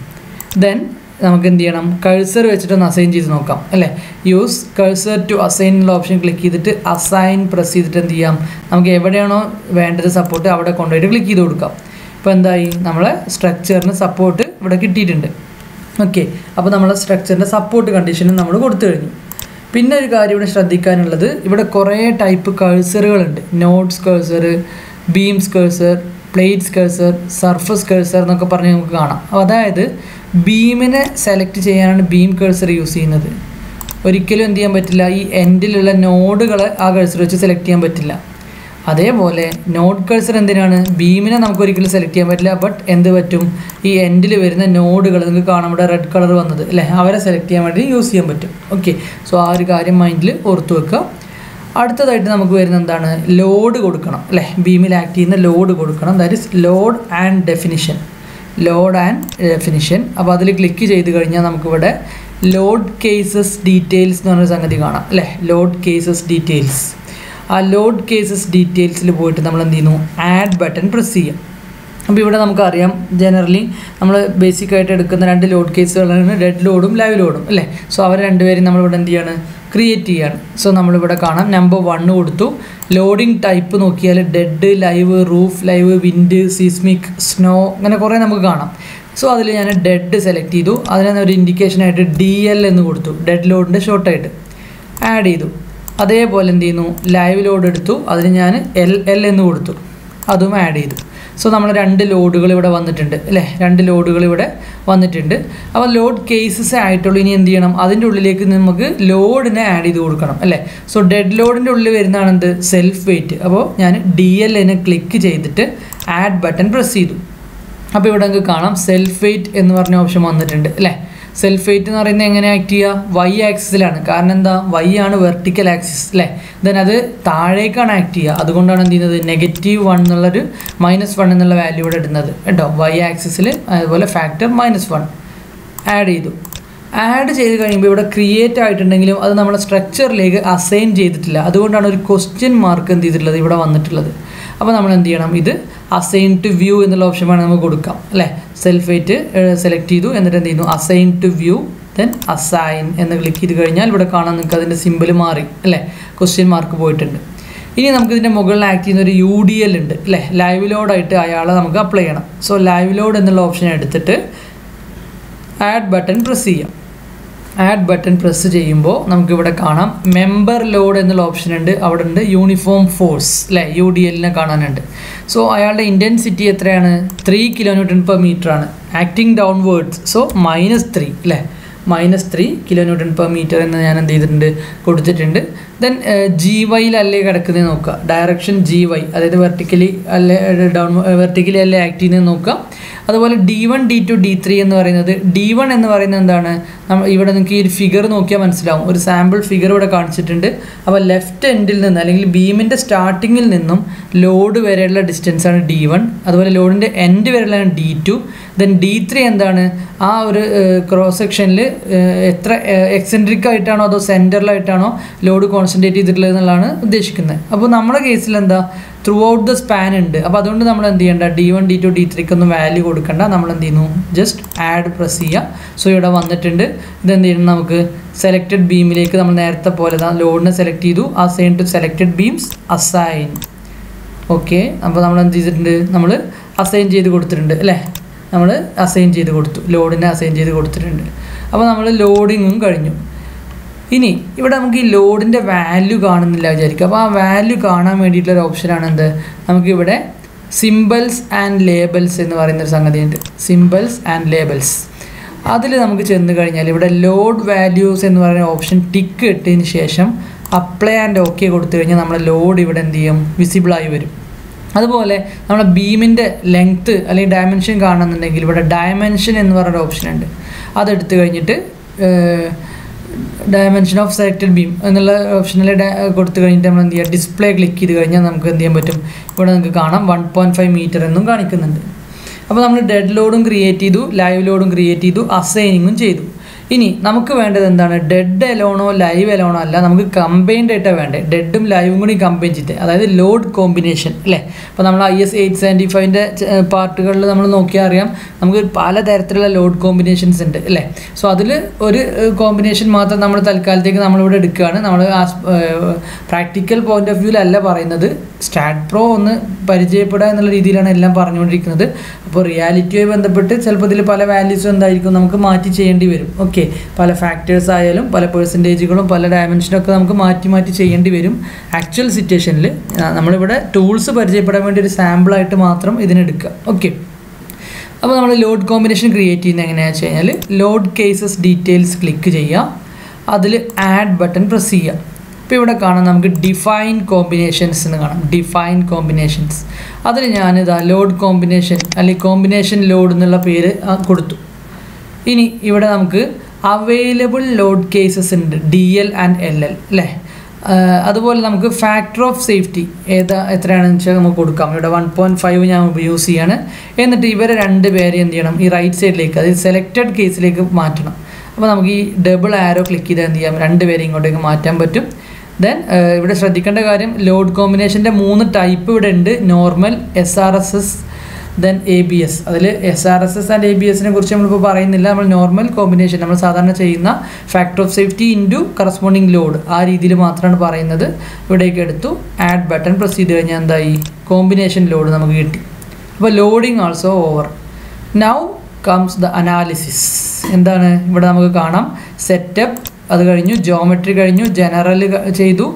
S1: ദെൻ നമുക്ക് എന്ത് ചെയ്യണം? കഴ്സർ വെച്ചിട്ടൊന്ന് അസൈൻ ചെയ്ത് നോക്കാം അല്ലേ? യൂസ് കഴ്സർ ടു അസൈൻ എന്നുള്ള ഓപ്ഷൻ ക്ലിക്ക് ചെയ്തിട്ട് അസൈൻ പ്രസ് ചെയ്തിട്ട് എന്ത് ചെയ്യാം? നമുക്ക് എവിടെയാണോ വേണ്ടത് സപ്പോർട്ട് അവിടെ കൊണ്ടുപോയിട്ട് ക്ലിക്ക് ചെയ്ത് കൊടുക്കാം. ഇപ്പോൾ എന്തായി? നമ്മളെ സ്ട്രക്ചറിന് സപ്പോർട്ട് ഇവിടെ കിട്ടിയിട്ടുണ്ട്. ഓക്കെ അപ്പോൾ നമ്മളെ സ്ട്രക്ചറിന്റെ സപ്പോർട്ട് കണ്ടീഷനും നമ്മൾ കൊടുത്തു കഴിഞ്ഞു. പിന്നെ ഒരു കാര്യം ഇവിടെ ശ്രദ്ധിക്കാനുള്ളത് ഇവിടെ കുറേ type കഴ്സറുകളുണ്ട് nodes cursor beams cursor plates cursor surface cursor എന്നൊക്കെ പറഞ്ഞ് നമുക്ക് കാണാം. അതായത് ബീമിനെ സെലക്ട് ചെയ്യാനാണ് ബീം കേഴ്സർ യൂസ് ചെയ്യുന്നത്. ഒരിക്കലും എന്ത് ചെയ്യാൻ പറ്റില്ല ഈ എൻഡിലുള്ള നോഡുകളെ ആ കേഴ്സർ വെച്ച് സെലക്ട് ചെയ്യാൻ പറ്റില്ല. അതേപോലെ നോഡ് കഴ്സർ എന്തിനാണ്? ബീമിനെ നമുക്ക് ഒരിക്കലും സെലക്ട് ചെയ്യാൻ പറ്റില്ല. ബട്ട് എന്ത് പറ്റും? ഈ എൻഡിൽ വരുന്ന നോഡുകൾ നിങ്ങൾക്ക് കാണാൻ ഇവിടെ റെഡ് കളർ വന്നത് അല്ലേ? അവരെ സെലക്ട് ചെയ്യാൻ വേണ്ടി യൂസ് ചെയ്യാൻ പറ്റും. ഓക്കെ സോ ആ ഒരു കാര്യം മൈൻഡിൽ ഓർത്ത് വെക്കുക. അടുത്തതായിട്ട് നമുക്ക് വരുന്ന എന്താണ്? ലോഡ് കൊടുക്കണം അല്ലേ? ബീമിൽ ആക്ട് ചെയ്യുന്ന ലോഡ് കൊടുക്കണം. That is load and definition load and definition അപ്പോൾ അതിൽ ക്ലിക്ക് ചെയ്ത് കഴിഞ്ഞാൽ നമുക്കിവിടെ ലോഡ് കേസസ് ഡീറ്റെയിൽസ് എന്ന് പറഞ്ഞൊരു സംഗതി കാണാം. അല്ലേ? ലോഡ് കേസസ് ഡീറ്റെയിൽസ് ആ ലോഡ് കേസസ് ഡീറ്റെയിൽസിൽ പോയിട്ട് നമ്മൾ എന്ത് ചെയ്യുന്നു ആഡ് ബട്ടൺ പ്രസ് ചെയ്യാം. അപ്പോൾ ഇവിടെ നമുക്കറിയാം ജനറലി നമ്മൾ ബേസിക് ആയിട്ട് എടുക്കുന്ന രണ്ട് ലോഡ് കേസുകളാണ് ഡെഡ് ലോഡും ലൈവ് ലോഡും അല്ലേ? സോ അവർ രണ്ടുപേരും നമ്മളിവിടെ എന്ത് ചെയ്യാണ്? ക്രിയേറ്റ് ചെയ്യാണ്. സോ നമ്മളിവിടെ കാണാം നമ്പർ വണ്ണ് കൊടുത്തു. ലോഡിംഗ് ടൈപ്പ് നോക്കിയാൽ dead live roof live wind seismic snow അങ്ങനെ കുറേ നമുക്ക് കാണാം. സോ അതിൽ ഞാൻ ഡെഡ് സെലക്ട് ചെയ്തു. അതിനൊരു ഇൻഡിക്കേഷനായിട്ട് ഡി എൽ എന്ന് കൊടുത്തു. ഡെഡ് ലോഡിന്റെ ഷോർട്ടായിട്ട് ആഡ് ചെയ്തു. അതേപോലെ എന്ത് ചെയ്യുന്നു? ലൈവ് ലോഡ് എടുത്തു. അതിന് ഞാൻ എൽ എൽ എന്ന് കൊടുത്തു. അതും ആഡ് ചെയ്തു. സോ നമ്മൾ രണ്ട് ലോഡുകൾ ഇവിടെ വന്നിട്ടുണ്ട് അല്ലേ? രണ്ട് ലോഡുകൾ ഇവിടെ വന്നിട്ടുണ്ട്. അപ്പോൾ ലോഡ് കേസസ് ആയിട്ടുള്ളൂ. ഇനി എന്ത് ചെയ്യണം? അതിന്റെ ഉള്ളിലേക്ക് നമുക്ക് ലോഡിനെ ആഡ് ചെയ്ത് കൊടുക്കണം അല്ലേ? സോ ഡെഡ് ലോഡിന്റെ ഉള്ളിൽ വരുന്നതാണ് എന്ത്? സെൽഫ് വെയിറ്റ് അപ്പോൾ ഞാൻ ഡി എൽ എന്നെ ക്ലിക്ക് ചെയ്തിട്ട് ആഡ് ബട്ടൺ പ്രസ് ചെയ്തു. അപ്പോൾ ഇവിടെ നമുക്ക് കാണാം സെൽഫ് വെയിറ്റ് എന്ന് പറഞ്ഞ ഓപ്ഷൻ വന്നിട്ടുണ്ട് അല്ലേ? സെൽഫ് വെയിറ്റ് എന്ന് പറയുന്നത് എങ്ങനെ ആക്ട് ചെയ്യുക? വൈ ആക്സിസിലാണ് കാരണം എന്താ? വൈ ആണ് വെർട്ടിക്കൽ ആക്സിസ് അല്ലേ ദെൻ അത് താഴേക്കാണ് ആക്ട് ചെയ്യുക. അതുകൊണ്ടാണ് എന്ത് ചെയ്യുന്നത്? നെഗറ്റീവ് വൺ എന്നുള്ളൊരു മൈനസ് വൺ എന്നുള്ള വാല്യൂ ഇവിടെ ഇടുന്നത്. കേട്ടോ? വൈ ആക്സിസിൽ അതുപോലെ ഫാക്ടർ മൈനസ് വൺ ആഡ് ചെയ്തു. ആഡ് ചെയ്ത് കഴിയുമ്പോൾ ഇവിടെ ക്രിയേറ്റ് ആയിട്ടുണ്ടെങ്കിലും അത് നമ്മുടെ സ്ട്രക്ചറിലേക്ക് അസൈൻ ചെയ്തിട്ടില്ല. അതുകൊണ്ടാണ് ഒരു ക്വസ്റ്റ്യൻ മാർക്ക് എന്ത് ചെയ്തിട്ടുള്ളത്? ഇവിടെ വന്നിട്ടുള്ളത്. അപ്പോൾ നമ്മൾ എന്ത് ചെയ്യണം? ഇത് അസൈൻ ടു വ്യൂ എന്നുള്ള ഓപ്ഷൻ വേണം നമുക്ക് കൊടുക്കാം അല്ലേ? സെൽഫ് വെയിറ്റ് സെലക്ട് ചെയ്തു എന്നിട്ട് എന്ത് ചെയ്യുന്നു? Assign to view then assign എന്ന് ക്ലിക്ക് ചെയ്ത് കഴിഞ്ഞാൽ ഇവിടെ കാണാൻ നിങ്ങൾക്ക് അതിന്റെ സിമ്പിൾ മാറി അല്ലേ? ക്വസ്റ്റ്യൻ മാർക്ക് പോയിട്ടുണ്ട്. ഇനി നമുക്ക് ഇതിന്റെ മുകളിൽ ആക്ട് ചെയ്യുന്ന ഒരു യു ഡി എൽ ഉണ്ട് അല്ലേ? ലൈവ് ലോഡായിട്ട് അയാളെ നമുക്ക് അപ്ലൈ ചെയ്യണം. സോ ലൈവ് ലോഡ് എന്നുള്ള ഓപ്ഷൻ എടുത്തിട്ട് ആഡ് ബട്ടൺ പ്രസ് ചെയ്യാം. ആഡ് ബട്ടൺ പ്രസ് ചെയ്യുമ്പോൾ നമുക്കിവിടെ കാണാം. മെമ്പർ ലോഡ് എന്നുള്ള ഓപ്ഷൻ ഉണ്ട്. അവിടെ ഉണ്ട് യൂണിഫോം ഫോഴ്സ് അല്ലേ യു ഡി എല്ലിനെ കാണാനുണ്ട്. സോ അയാളുടെ ഇന്റൻസിറ്റി എത്രയാണ്? ത്രീ കിലോന്യൂട്ടൺ പെർ മീറ്റർ ആണ്. Acting downwards so minus three അല്ലേ minus three kilo per metre എന്ന് ഞാൻ എന്ത് ചെയ്തിട്ടുണ്ട്? കൊടുത്തിട്ടുണ്ട്. ദെൻ ജി വൈയിലല്ലേ കിടക്കുന്നത് നോക്കുക. ഡയറക്ഷൻ ജി വൈ അതായത് വെർട്ടിക്കലി അല്ലേ ഡൗൺ വെർട്ടിക്കലി അല്ലേ ആക്ട് ചെയ്യുന്നത് നോക്കുക. അതുപോലെ D one D two D three എന്ന് പറയുന്നത്. ഡി വൺ എന്ന് പറയുന്നത് എന്താണ്? ഇവിടെ നിങ്ങൾക്ക് ഈ ഒരു ഫിഗർ നോക്കിയാൽ മനസ്സിലാവും. ഒരു സാമ്പിൾ ഫിഗർ ഇവിടെ കാണിച്ചിട്ടുണ്ട്. അപ്പോൾ ലെഫ്റ്റ് എൻഡിൽ നിന്ന് അല്ലെങ്കിൽ ബീമിന്റെ സ്റ്റാർട്ടിങ്ങിൽ നിന്നും ലോഡ് വരെയുള്ള ഡിസ്റ്റൻസാണ് ഡി വൺ അതുപോലെ ലോഡിന്റെ end വരെയുള്ളതാണ് D two then D three എന്താണ്? ആ ഒരു ക്രോസ് സെക്ഷനിൽ എത്ര എക്സെൻട്രിക് ആയിട്ടാണോ അതോ സെന്ററിലായിട്ടാണോ ലോഡ് കോൺസെൻട്രേറ്റ് ചെയ്തിട്ടുള്ളത് എന്നുള്ളതാണ് ഉദ്ദേശിക്കുന്നത്. അപ്പോൾ നമ്മുടെ കേസിൽ എന്താ? ത്രൂ ഔട്ട് ദ സ്പാൻ ഉണ്ട്. അപ്പോൾ അതുകൊണ്ട് നമ്മൾ എന്ത് ചെയ്യേണ്ട? D one D two D ത്രീക്ക് ഒന്നും വാല്യൂ കൊടുക്കണ്ട. നമ്മൾ എന്ത് ചെയ്യുന്നു? ജസ്റ്റ് ആഡ് പ്രസ് ചെയ്യുക. സോ ഇവിടെ വന്നിട്ടുണ്ട്. ഇത് ഇതെന്ത് ചെയ്യണം നമുക്ക്? സെലക്റ്റഡ് ബീമിലേക്ക് നമ്മൾ നേരത്തെ പോലെ ലോഡിനെ സെലക്ട് ചെയ്തു. Assign to selected beams assign okay അപ്പോൾ നമ്മൾ എന്ത് ചെയ്തിട്ടുണ്ട്? നമ്മൾ അസൈൻ ചെയ്ത് കൊടുത്തിട്ടുണ്ട്. അല്ലേ? നമ്മൾ അസൈൻ ചെയ്ത് കൊടുത്തു. ലോഡിനെ അസൈൻ ചെയ്ത് കൊടുത്തിട്ടുണ്ട്. അപ്പോൾ നമ്മൾ ലോഡിങ്ങും കഴിഞ്ഞു. ഇനി ഇവിടെ നമുക്ക് ഈ ലോഡിന്റെ വാല്യൂ കാണുന്നില്ല വിചാരിക്കുക. അപ്പോൾ ആ വാല്യൂ കാണാൻ വേണ്ടിയിട്ടുള്ള ഒരു ഓപ്ഷനാണ് എന്ത്? നമുക്കിവിടെ സിമ്പിൾസ് ആൻഡ് ലേബൽസ് എന്ന് പറയുന്നൊരു സംഗതിയുണ്ട് സിമ്പിൾസ് ആൻഡ് ലേബൽസ് അതിൽ നമുക്ക് ചെന്ന് കഴിഞ്ഞാൽ ഇവിടെ ലോഡ് വാല്യൂസ് എന്ന് പറയുന്ന ഓപ്ഷൻ ടിക്ക് ഇട്ടതിന് ശേഷം അപ്ലൈ ആൻഡ് ഓക്കെ കൊടുത്തു കഴിഞ്ഞാൽ നമ്മുടെ ലോഡ് ഇവിടെ എന്ത് ചെയ്യും? വിസിബിളായി വരും. അതുപോലെ നമ്മുടെ ബീമിന്റെ ലെങ്ത്ത് അല്ലെങ്കിൽ ഡയമെൻഷൻ കാണണമെന്നുണ്ടെങ്കിൽ ഇവിടെ ഡയമെൻഷൻ എന്ന് പറഞ്ഞൊരു ഓപ്ഷൻ ഉണ്ട്. അതെടുത്തു കഴിഞ്ഞിട്ട് ഡയമെൻഷൻ ഓഫ് സെലക്റ്റഡ് ബീം എന്നുള്ള ഓപ്ഷനിൽ കൊടുത്തു കഴിഞ്ഞിട്ട് നമ്മൾ എന്ത് ചെയ്യുക ഡിസ്പ്ലേ ക്ലിക്ക് ചെയ്ത് കഴിഞ്ഞാൽ നമുക്ക് എന്ത് ചെയ്യാൻ പറ്റും? ഇവിടെ നമുക്ക് കാണാം വൺ പോയിന്റ് ഫൈവ് മീറ്റർ എന്നും കാണിക്കുന്നുണ്ട്. അപ്പോൾ നമ്മൾ ഡെഡ് ലോഡും ക്രിയേറ്റ് ചെയ്തു ലൈവ് ലോഡും ക്രിയേറ്റ് ചെയ്തു അസൈനിങ്ങും ചെയ്തു. ഇനി നമുക്ക് വേണ്ടത് എന്താണ്? ഡെഡ് എലോണോ ലൈവ് എലോണോ അല്ല നമുക്ക് കമ്പൈൻഡ് ആയിട്ടാണ് വേണ്ടത് ഡെഡും ലൈവും കൂടി കമ്പൈൻ ചെയ്തിട്ട്. അതായത് ലോഡ് കോമ്പിനേഷൻ അല്ലേ? അപ്പോൾ നമ്മൾ ഐ എസ് എയ്റ്റ് സെവന്റി ഫൈവിന്റെ പാർട്ടുകളിൽ നമ്മൾ നോക്കിയാൽ അറിയാം. നമുക്ക് പലതരത്തിലുള്ള ലോഡ് കോമ്പിനേഷൻസ് ഉണ്ട് അല്ലേ? സോ അതിൽ ഒരു കോമ്പിനേഷൻ മാത്രം നമ്മൾ തൽക്കാലത്തേക്ക് നമ്മളിവിടെ എടുക്കുകയാണ്. നമ്മൾ പ്രാക്ടിക്കൽ പോയിന്റ് ഓഫ് വ്യൂവിലല്ല പറയുന്നത്. സ്റ്റാറ്റ് പ്രോ ഒന്ന് പരിചയപ്പെടുക എന്നുള്ള രീതിയിലാണ് എല്ലാം പറഞ്ഞുകൊണ്ടിരിക്കുന്നത്. അപ്പോൾ റിയാലിറ്റിയുമായി ബന്ധപ്പെട്ട് ചിലപ്പോൾ ഇതിൽ പല വാല്യൂസും എന്തായിരിക്കും നമുക്ക് മാറ്റി ചെയ്യേണ്ടി വരും. ഓക്കെ പല ഫാക്ടേഴ്സ് ആയാലും പല പേഴ്സന്റേജുകളും പല ഡയമെൻഷനും ഒക്കെ നമുക്ക് മാറ്റി മാറ്റി ചെയ്യേണ്ടി വരും. ആക്ച്വൽ സിറ്റുവേഷനിൽ നമ്മളിവിടെ ടൂൾസ് പരിചയപ്പെടാൻ വേണ്ടി ഒരു സാമ്പിളായിട്ട് മാത്രം ഇതിനെടുക്കുക. ഓക്കെ അപ്പോൾ നമ്മൾ ലോഡ് കോമ്പിനേഷൻ ക്രിയേറ്റ് ചെയ്യുന്നത് എങ്ങനെയാണെന്ന് വെച്ച് കഴിഞ്ഞാൽ ലോഡ് കേസസ് ഡീറ്റെയിൽസ് ക്ലിക്ക് ചെയ്യുക. അതിൽ ആഡ് ബട്ടൺ പ്രസ് ചെയ്യുക. ഇപ്പോൾ ഇവിടെ കാണാം നമുക്ക് ഡിഫൈൻ കോമ്പിനേഷൻസ് എന്ന് കാണാം. ഡിഫൈൻ കോമ്പിനേഷൻസ് അതിൽ ഞാനിതാ ലോഡ് കോമ്പിനേഷൻ അല്ലെങ്കിൽ കോമ്പിനേഷൻ ലോഡ് എന്നുള്ള പേര് കൊടുത്തു. ഇനി ഇവിടെ നമുക്ക് അവൈലബിൾ ലോഡ് കേസസ് ഉണ്ട് D L and L L അല്ലേ അതുപോലെ നമുക്ക് ഫാക്ടർ ഓഫ് സേഫ്റ്റി ഏതാ എത്രയാണെന്ന് വെച്ചാൽ നമുക്ക് കൊടുക്കാം. ഇവിടെ വൺ പോയിന്റ് ഫൈവ് ഞാൻ യൂസ് ചെയ്യാണ്. എന്നിട്ട് ഇവരെ രണ്ട് പേരെ എന്ത് ചെയ്യണം? ഈ റൈറ്റ് സൈഡിലേക്ക് അതായത് സെലക്റ്റഡ് കേസിലേക്ക് മാറ്റണം. അപ്പോൾ നമുക്ക് ഈ ഡബിൾ ആരോ ക്ലിക്ക് ചെയ്താൽ എന്ത് ചെയ്യാം? രണ്ട് പേരെ ഇങ്ങോട്ടേക്ക് മാറ്റാൻ പറ്റും. ദെൻ ഇവിടെ ശ്രദ്ധിക്കേണ്ട കാര്യം ലോഡ് കോമ്പിനേഷന്റെ മൂന്ന് ടൈപ്പ് ഇവിടെ ഉണ്ട്. Normal S R S S then A B S അതിൽ S R S S and A B എസിനെ കുറിച്ച് നമ്മളിപ്പോൾ പറയുന്നില്ല. നമ്മൾ നോർമൽ കോമ്പിനേഷൻ നമ്മൾ സാധാരണ ചെയ്യുന്ന factor of safety into corresponding load ആ രീതിയിൽ മാത്രമാണ് പറയുന്നത്. ഇവിടേക്ക് എടുത്തു. ആഡ് ബട്ടൺ പ്രസ് ചെയ്ത് കഴിഞ്ഞാൽ എന്തായി? കോമ്പിനേഷൻ ലോഡ് നമുക്ക് കിട്ടി. അപ്പോൾ loading also over now comes the analysis എന്താണ്? ഇവിടെ നമുക്ക് കാണാം. സെറ്റപ്പ് അത് കഴിഞ്ഞു. ജോമെട്രി കഴിഞ്ഞു. ജനറൽ ചെയ്തു.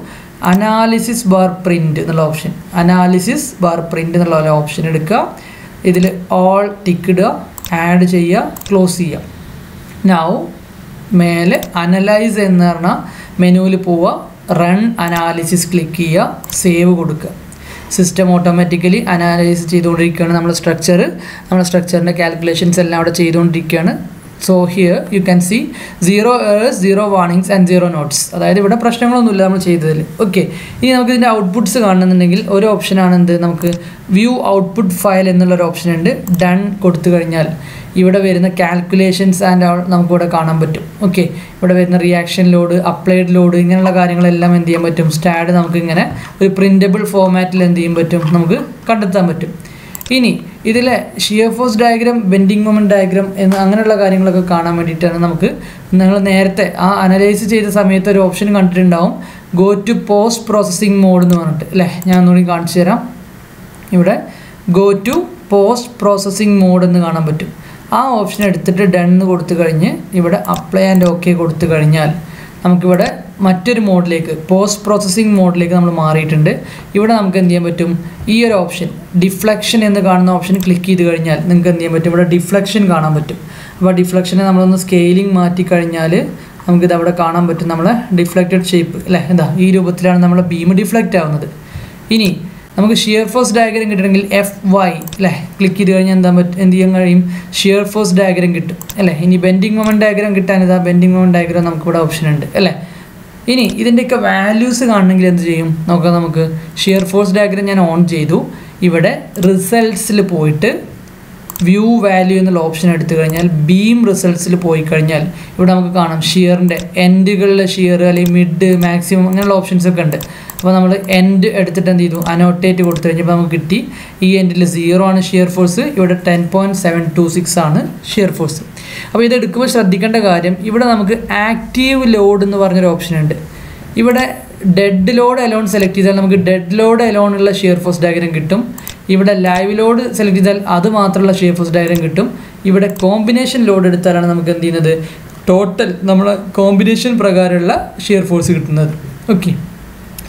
S1: അനാലിസിസ് ബാർ പ്രിന്റ് എന്നുള്ള ഓപ്ഷൻ അനാലിസിസ് ബാർ പ്രിന്റ് എന്നുള്ള ഓപ്ഷൻ എടുക്കുക. ഇതിൽ ഓൾ ടിക്ക് ഇടുക ആഡ് ചെയ്യുക ക്ലോസ് ചെയ്യുക. നൗ മേലെ അനലൈസ് എന്ന് പറഞ്ഞാൽ മെനുവിൽ പോവുക റൺ അനാലിസിസ് ക്ലിക്ക് ചെയ്യുക സേവ് കൊടുക്കുക. സിസ്റ്റം ഓട്ടോമാറ്റിക്കലി അനാലൈസ് ചെയ്തുകൊണ്ടിരിക്കുകയാണ് നമ്മുടെ സ്ട്രക്ചർ നമ്മുടെ സ്ട്രക്ചറിന്റെ കാൽക്കുലേഷൻസ് എല്ലാം അവിടെ ചെയ്തുകൊണ്ടിരിക്കുകയാണ്. So here you can see zero errors zero warnings and zero notes അതായത് ഇവിടെ പ്രശ്നങ്ങളൊന്നുമില്ല നമ്മൾ ചെയ്തതിൽ. ഓക്കെ ഇനി നമുക്ക് ഇതിന്റെ ഔട്ട്പുട്ട്സ് കാണുന്നുണ്ടെങ്കിൽ ഒരു ഓപ്ഷനാണ് എന്ത്? നമുക്ക് വ്യൂ ഔട്ട്പുട്ട് ഫയൽ എന്നുള്ളൊരു ഓപ്ഷൻ ഉണ്ട്. ഡൺ കൊടുത്തു കഴിഞ്ഞാൽ ഇവിടെ വരുന്ന കാൽക്കുലേഷൻസ് ആൻഡ് നമുക്കിവിടെ കാണാൻ പറ്റും. ഓക്കെ ഇവിടെ വരുന്ന റിയാക്ഷൻ ലോഡ് അപ്ലൈഡ് ലോഡ് ഇങ്ങനെയുള്ള കാര്യങ്ങളെല്ലാം എന്ത് ചെയ്യാൻ പറ്റും? സ്റ്റാഡ് നമുക്കിങ്ങനെ ഒരു പ്രിന്റബിൾ ഫോമാറ്റിൽ എന്ത് ചെയ്യാൻ പറ്റും? നമുക്ക് കണ്ടെത്താൻ പറ്റും. ഇനി ഇതിലെ shear force diagram bending moment diagram എന്ന് അങ്ങനെയുള്ള കാര്യങ്ങളൊക്കെ കാണാൻ വേണ്ടിയിട്ടാണ് നമുക്ക് നിങ്ങൾ നേരത്തെ ആ അനലൈസ് ചെയ്ത സമയത്ത് ഒരു ഓപ്ഷൻ കണ്ടിട്ടുണ്ടാവും. Go to post processing mode എന്ന് പറഞ്ഞിട്ട് അല്ലേ? ഞാൻ ഒന്നുകൂടി കാണിച്ചു തരാം. ഇവിടെ go to post processing mode എന്ന് കാണാൻ പറ്റും. ആ ഓപ്ഷൻ എടുത്തിട്ട് ഡൺ കൊടുത്തു കഴിഞ്ഞ് ഇവിടെ അപ്ലൈ ആൻഡ് ഓക്കെ കൊടുത്തു കഴിഞ്ഞാൽ നമുക്കിവിടെ മറ്റൊരു മോഡിലേക്ക് പോസ്റ്റ് പ്രോസസ്സിംഗ് മോഡിലേക്ക് നമ്മൾ മാറിയിട്ടുണ്ട്. ഇവിടെ നമുക്ക് എന്ത് ചെയ്യാൻ പറ്റും? ഈ ഒരു ഓപ്ഷൻ ഡിഫ്ലക്ഷൻ എന്ന് കാണുന്ന ഓപ്ഷൻ ക്ലിക്ക് ചെയ്ത് കഴിഞ്ഞാൽ നിങ്ങൾക്ക് എന്ത് ചെയ്യാൻ പറ്റും? ഇവിടെ ഡിഫ്ലക്ഷൻ കാണാൻ പറ്റും. അപ്പോൾ ഡിഫ്ലക്ഷനെ നമ്മളൊന്ന് സ്കെയിലിംഗ് മാറ്റി കഴിഞ്ഞാൽ നമുക്കിത് അവിടെ കാണാൻ പറ്റും. നമ്മളെ ഡിഫ്ലക്റ്റഡ് ഷേപ്പ് അല്ലേ? എന്താ? ഈ രൂപത്തിലാണ് നമ്മളെ ബീം ഡിഫ്ലക്റ്റ് ആവുന്നത്. ഇനി നമുക്ക് ഷിയർ ഫോഴ്സ് ഡയഗ്രം കിട്ടണമെങ്കിൽ എഫ് വൈ അല്ലേ ക്ലിക്ക് ചെയ്ത് കഴിഞ്ഞാൽ എന്താ പറ്റും എന്ത് ചെയ്യാൻ കഴിയും? ഷിയർ ഫോഴ്സ് ഡയഗ്രം കിട്ടും അല്ലേ? ഇനി ബെൻഡിങ് മൊമെന്റ് ഡയഗ്രം കിട്ടാൻ ഇതാ ബെൻഡിങ് മൊമെന്റ് ഡയഗ്രം നമുക്കിവിടെ ഓപ്ഷൻ ഉണ്ട് അല്ലേ? ഇനി ഇതിന്റെയൊക്കെ വാല്യൂസ് കാണണമെങ്കിൽ എന്ത് ചെയ്യും? നോക്കാം നമുക്ക്. ഷിയർ ഫോഴ്സ് ഡയഗ്രം ഞാൻ ഓൺ ചെയ്തു. ഇവിടെ റിസൾട്ട്സിൽ പോയിട്ട് വ്യൂ വാല്യൂ എന്നുള്ള ഓപ്ഷൻ എടുത്തു കഴിഞ്ഞാൽ ബീം റിസൾട്ട്സിൽ പോയി കഴിഞ്ഞാൽ ഇവിടെ നമുക്ക് കാണാം ഷിയറിന്റെ എൻഡുകളിലെ ഷിയർ അല്ലെങ്കിൽ മിഡ് മാക്സിമം അങ്ങനെയുള്ള ഓപ്ഷൻസ് ഒക്കെ ഉണ്ട്. അപ്പോൾ നമ്മൾ എൻഡ് എടുത്തിട്ട് എന്ത് ചെയ്തു? അനോട്ടേറ്റ് കൊടുത്തു. കഴിഞ്ഞപ്പോൾ നമുക്ക് കിട്ടി. ഈ എൻഡിൽ സീറോ ആണ് ഷിയർ ഫോഴ്സ് ഇവിടെ ten point seven two six ആണ് ഷിയർ ഫോഴ്സ് അപ്പോൾ ഇത് എടുക്കുമ്പോൾ ശ്രദ്ധിക്കേണ്ട കാര്യം ഇവിടെ നമുക്ക് ആക്റ്റീവ് ലോഡ് എന്ന് പറഞ്ഞൊരു ഓപ്ഷൻ ഉണ്ട്. ഇവിടെ ഡെഡ് ലോഡ് അലോൺ സെലക്ട് ചെയ്താൽ നമുക്ക് ഡെഡ് ലോഡ് അലോൺ ഉള്ള ഷിയർ ഫോഴ്സ് ഡയഗ്രം കിട്ടും. ഇവിടെ ലൈവ് ലോഡ് സെലക്ട് ചെയ്താൽ അത് മാത്രമുള്ള ഷിയർ ഫോഴ്സ് ഡയഗ്രം കിട്ടും. ഇവിടെ കോമ്പിനേഷൻ ലോഡ് എടുത്താലാണ് നമുക്ക് എന്ത് ചെയ്യുന്നത്? ടോട്ടൽ നമ്മൾ കോമ്പിനേഷൻ പ്രകാരമുള്ള ഷിയർ ഫോഴ്സ് കിട്ടുന്നത്. ഓക്കെ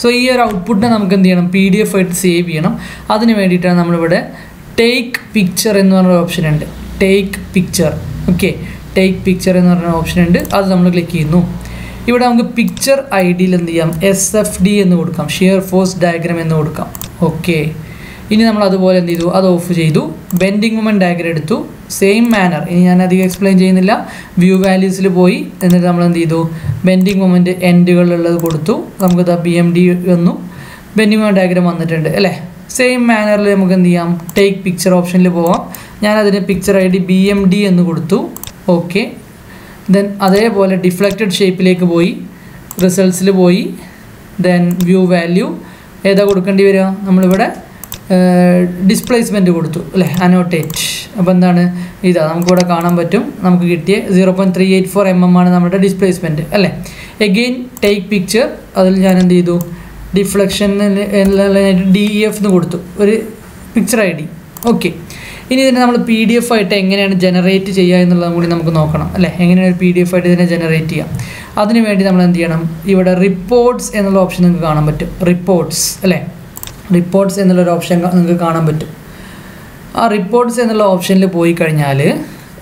S1: സോ ഈ ഒരു ഔട്ട്പുട്ടിനെ നമുക്ക് എന്ത് ചെയ്യണം? പി ഡി എഫ് ആയിട്ട് സേവ് ചെയ്യണം. അതിന് വേണ്ടിയിട്ടാണ് നമ്മളിവിടെ ടേക്ക് പിക്ചർ എന്ന് പറഞ്ഞ ഓപ്ഷൻ ഉണ്ട്. Take picture okay take picture എന്ന് പറഞ്ഞ ഓപ്ഷൻ ഉണ്ട്. അത് നമ്മൾ ക്ലിക്ക് ചെയ്യുന്നു. ഇവിടെ നമുക്ക് പിക്ചർ ഐ ഡിയിൽ എന്ത് ചെയ്യാം? എസ് എഫ് ഡി എന്ന് കൊടുക്കാം. ഷിയർ ഫോഴ്സ് ഡയഗ്രാം എന്ന് കൊടുക്കാം. ഓക്കെ ഇനി നമ്മൾ അതുപോലെ എന്ത് ചെയ്തു? അത് ഓഫ് ചെയ്തു. ബെൻഡിങ് മൊമെന്റ് ഡയഗ്രം എടുത്തു. സെയിം മാനർ ഇനി ഞാൻ അധികം എക്സ്പ്ലെയിൻ ചെയ്യുന്നില്ല. വ്യൂ വാല്യൂസിൽ പോയി. എന്നിട്ട് നമ്മൾ എന്ത് ചെയ്തു? ബെൻഡിങ് മൊമെന്റ് എൻഡുകളിലുള്ളത് കൊടുത്തു. നമുക്കിത് ബി എം ഡി വന്നു. ബെൻഡിങ് മൊമെന്റ് ഡയഗ്രാം വന്നിട്ടുണ്ട്. അല്ലേ? സെയിം മാനറിൽ നമുക്ക് എന്ത് ചെയ്യാം? ടേക്ക് പിക്ചർ ഓപ്ഷനിൽ പോവാം. ഞാനതിന് picture I D B M D എന്ന് കൊടുത്തു. ഓക്കെ ദെൻ അതേപോലെ ഡിഫ്ലക്റ്റഡ് ഷേപ്പിലേക്ക് പോയി. റിസൾട്ട്സിൽ പോയി. ദെൻ വ്യൂ വാല്യൂ ഏതാ കൊടുക്കേണ്ടി വരിക? നമ്മളിവിടെ ഡിസ്പ്ലേസ്മെന്റ് കൊടുത്തു അല്ലേ? അനോട്ടേറ്റ് അപ്പോൾ എന്താണ്? ഇതാ നമുക്കിവിടെ കാണാൻ പറ്റും. നമുക്ക് കിട്ടിയ zero point three eight four M M ആണ് നമ്മുടെ ഡിസ്പ്ലേസ്മെന്റ് അല്ലേ? എഗെയിൻ ടേക്ക് പിക്ചർ അതിൽ ഞാൻ എന്ത് ചെയ്തു? ഡിഫ്ലക്ഷൻ ഡി ഇ എഫ് എന്ന് കൊടുത്തു. ഒരു പിക്ചർ ഐ ഡി ഓക്കെ ഇനി ഇതിനെ നമ്മൾ പി ഡി എഫ് ആയിട്ട് എങ്ങനെയാണ് ജനറേറ്റ് ചെയ്യുക എന്നുള്ളതും കൂടി നമുക്ക് നോക്കണം അല്ലേ? എങ്ങനെയാണ് ഒരു പി ഡി എഫ് ആയിട്ട് ഇതിനെ ജനറേറ്റ് ചെയ്യാം അതിനുവേണ്ടി നമ്മൾ എന്ത് ചെയ്യണം? ഇവിടെ റിപ്പോർട്ട്സ് എന്നുള്ള ഓപ്ഷൻ നിങ്ങൾക്ക് കാണാൻ പറ്റും. റിപ്പോർട്ട്സ് അല്ലേ? റിപ്പോർട്ട്സ് എന്നുള്ളൊരു ഓപ്ഷൻ നിങ്ങൾക്ക് കാണാൻ പറ്റും. ആ റിപ്പോർട്ട്സ് എന്നുള്ള ഓപ്ഷനിൽ പോയി കഴിഞ്ഞാൽ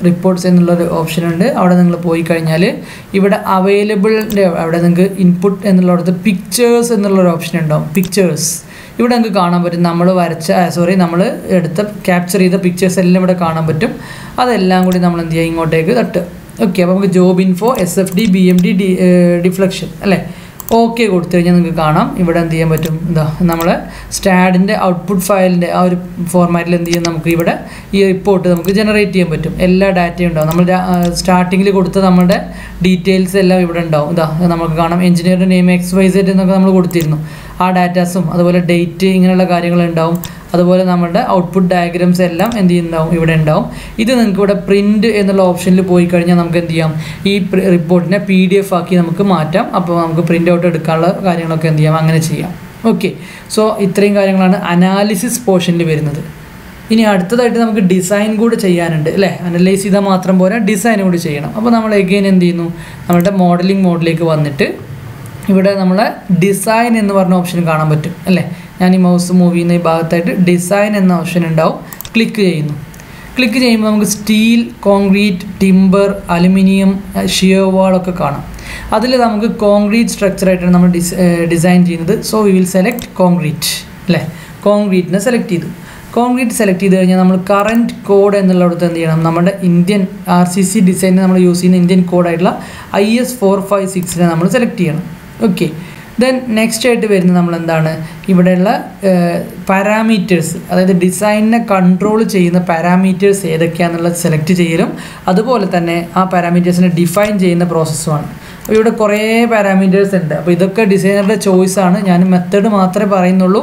S1: റിപ്പോർട്ട്സ് എന്നുള്ളൊരു ഓപ്ഷനുണ്ട് അവിടെ നിങ്ങൾ പോയി കഴിഞ്ഞാൽ ഇവിടെ അവൈലബിളിന്റെ അവിടെ നിങ്ങൾക്ക് ഇൻപുട്ട് എന്നുള്ളിടത്ത് പിക്ചേഴ്സ് എന്നുള്ളൊരു ഓപ്ഷൻ ഉണ്ടാവും. പിക്ചേഴ്സ് ഇവിടെ നിങ്ങൾക്ക് കാണാൻ പറ്റും. നമ്മൾ വരച്ച സോറി നമ്മൾ എടുത്ത ക്യാപ്ചർ ചെയ്ത പിക്ചേഴ്സ് എല്ലാം ഇവിടെ കാണാൻ പറ്റും. അതെല്ലാം കൂടി നമ്മൾ എന്ത് ചെയ്യുക ഇങ്ങോട്ടേക്ക് തട്ടുക. ഓക്കെ അപ്പോൾ നമുക്ക് job info S F D B M D deflection അല്ലേ? ഓക്കെ കൊടുത്തു കഴിഞ്ഞാൽ നിങ്ങൾക്ക് കാണാം. ഇവിടെ എന്ത് ചെയ്യാൻ പറ്റും? എന്താ നമ്മൾ സ്റ്റാഡിന്റെ ഔട്ട്പുട്ട് ഫയലിന്റെ ആ ഒരു ഫോർമാറ്റിൽ എന്ത് ചെയ്യും? നമുക്ക് ഇവിടെ ഈ റിപ്പോർട്ട് നമുക്ക് ജനറേറ്റ് ചെയ്യാൻ പറ്റും. എല്ലാ ഡാറ്റയും ഉണ്ടാവും. നമ്മൾ സ്റ്റാർട്ടിങ്ങിൽ കൊടുത്ത നമ്മുടെ ഡീറ്റെയിൽസ് എല്ലാം ഇവിടെ ഉണ്ടാവും. ഇതാ നമുക്ക് കാണാം. എഞ്ചിനീയറുടെ നെയിം എക്സ് വൈ എന്നൊക്കെ നമ്മൾ കൊടുത്തിരുന്നു. ആ ഡാറ്റാസും അതുപോലെ ഡേറ്റ് ഇങ്ങനെയുള്ള കാര്യങ്ങളുണ്ടാവും അതുപോലെ നമ്മുടെ ഔട്ട്പുട്ട് ഡയഗ്രാംസ് എല്ലാം എന്ത് ചെയ്യുന്നുണ്ടാവും? ഇവിടെ ഉണ്ടാവും. ഇത് നിങ്ങൾക്ക് ഇവിടെ പ്രിന്റ് എന്നുള്ള ഓപ്ഷനിൽ പോയി കഴിഞ്ഞാൽ നമുക്ക് എന്ത് ചെയ്യാം? ഈ റിപ്പോർട്ടിനെ പി ഡി എഫ് ആക്കി നമുക്ക് മാറ്റാം. അപ്പോൾ നമുക്ക് പ്രിന്റ് ഔട്ട് എടുക്കാനുള്ള കാര്യങ്ങളൊക്കെ എന്ത് ചെയ്യാം? അങ്ങനെ ചെയ്യാം. ഓക്കെ സോ ഇത്രയും കാര്യങ്ങളാണ് അനാലിസിസ് പോർഷനിൽ വരുന്നത്. ഇനി അടുത്തതായിട്ട് നമുക്ക് ഡിസൈൻ കൂടെ ചെയ്യാനുണ്ട് അല്ലേ? അനലൈസ് ചെയ്താൽ മാത്രം പോരാ ഡിസൈൻ കൂടി ചെയ്യണം. അപ്പോൾ നമ്മൾ എഗെയിൻ എന്ത് ചെയ്യുന്നു? നമ്മുടെ മോഡലിംഗ് മോഡിലേക്ക് വന്നിട്ട് ഇവിടെ നമ്മൾ ഡിസൈൻ എന്ന് പറഞ്ഞ ഓപ്ഷൻ കാണാൻ പറ്റും അല്ലേ? ഞാൻ ഈ മൗസ് മൂവ് ചെയ്യുന്ന ഈ ഭാഗത്തായിട്ട് ഡിസൈൻ എന്ന ഓപ്ഷൻ ഉണ്ടാവും. ക്ലിക്ക് ചെയ്യുന്നു. ക്ലിക്ക് ചെയ്യുമ്പോൾ നമുക്ക് steel concrete timber aluminium Shiyo വാളൊക്കെ കാണാം. അതിൽ നമുക്ക് കോൺക്രീറ്റ് സ്ട്രക്ചറായിട്ടാണ് നമ്മൾ ഡിസ് ഡിസൈൻ ചെയ്യുന്നത്. So we will select concrete അല്ലേ? കോൺക്രീറ്റിനെ സെലക്ട് ചെയ്തു. കോൺക്രീറ്റ് സെലക്ട് ചെയ്ത് കഴിഞ്ഞാൽ നമ്മൾ കറന്റ് കോഡ് എന്നുള്ളിടത്ത് എന്ത് ചെയ്യണം? നമ്മുടെ ഇന്ത്യൻ ആർ സി സി ഡിസൈനെ നമ്മൾ യൂസ് ചെയ്യുന്ന ഇന്ത്യൻ കോഡായിട്ടുള്ള ഐ എസ് ഫോർ ഫൈവ് സിക്സിനെ നമ്മൾ സെലക്ട് ചെയ്യണം. ഓക്കെ ദെൻ നെക്സ്റ്റ് ആയിട്ട് വരുന്നത് നമ്മൾ എന്താണ് ഇവിടെയുള്ള പാരാമീറ്റേഴ്സ് അതായത് ഡിസൈനിനെ കൺട്രോൾ ചെയ്യുന്ന പാരാമീറ്റേഴ്സ് ഏതൊക്കെയാണെന്നുള്ളത് സെലക്ട് ചെയ്യലും. അതുപോലെ തന്നെ ആ പാരാമീറ്റേഴ്സിനെ ഡിഫൈൻ ചെയ്യുന്ന പ്രോസസ്സുമാണ് അപ്പോൾ ഇവിടെ കുറേ പാരാമീറ്റേഴ്സ് ഉണ്ട്. അപ്പോൾ ഇതൊക്കെ ഡിസൈനറുടെ ആണ്. ഞാൻ മെത്തേഡ് മാത്രമേ പറയുന്നുള്ളൂ.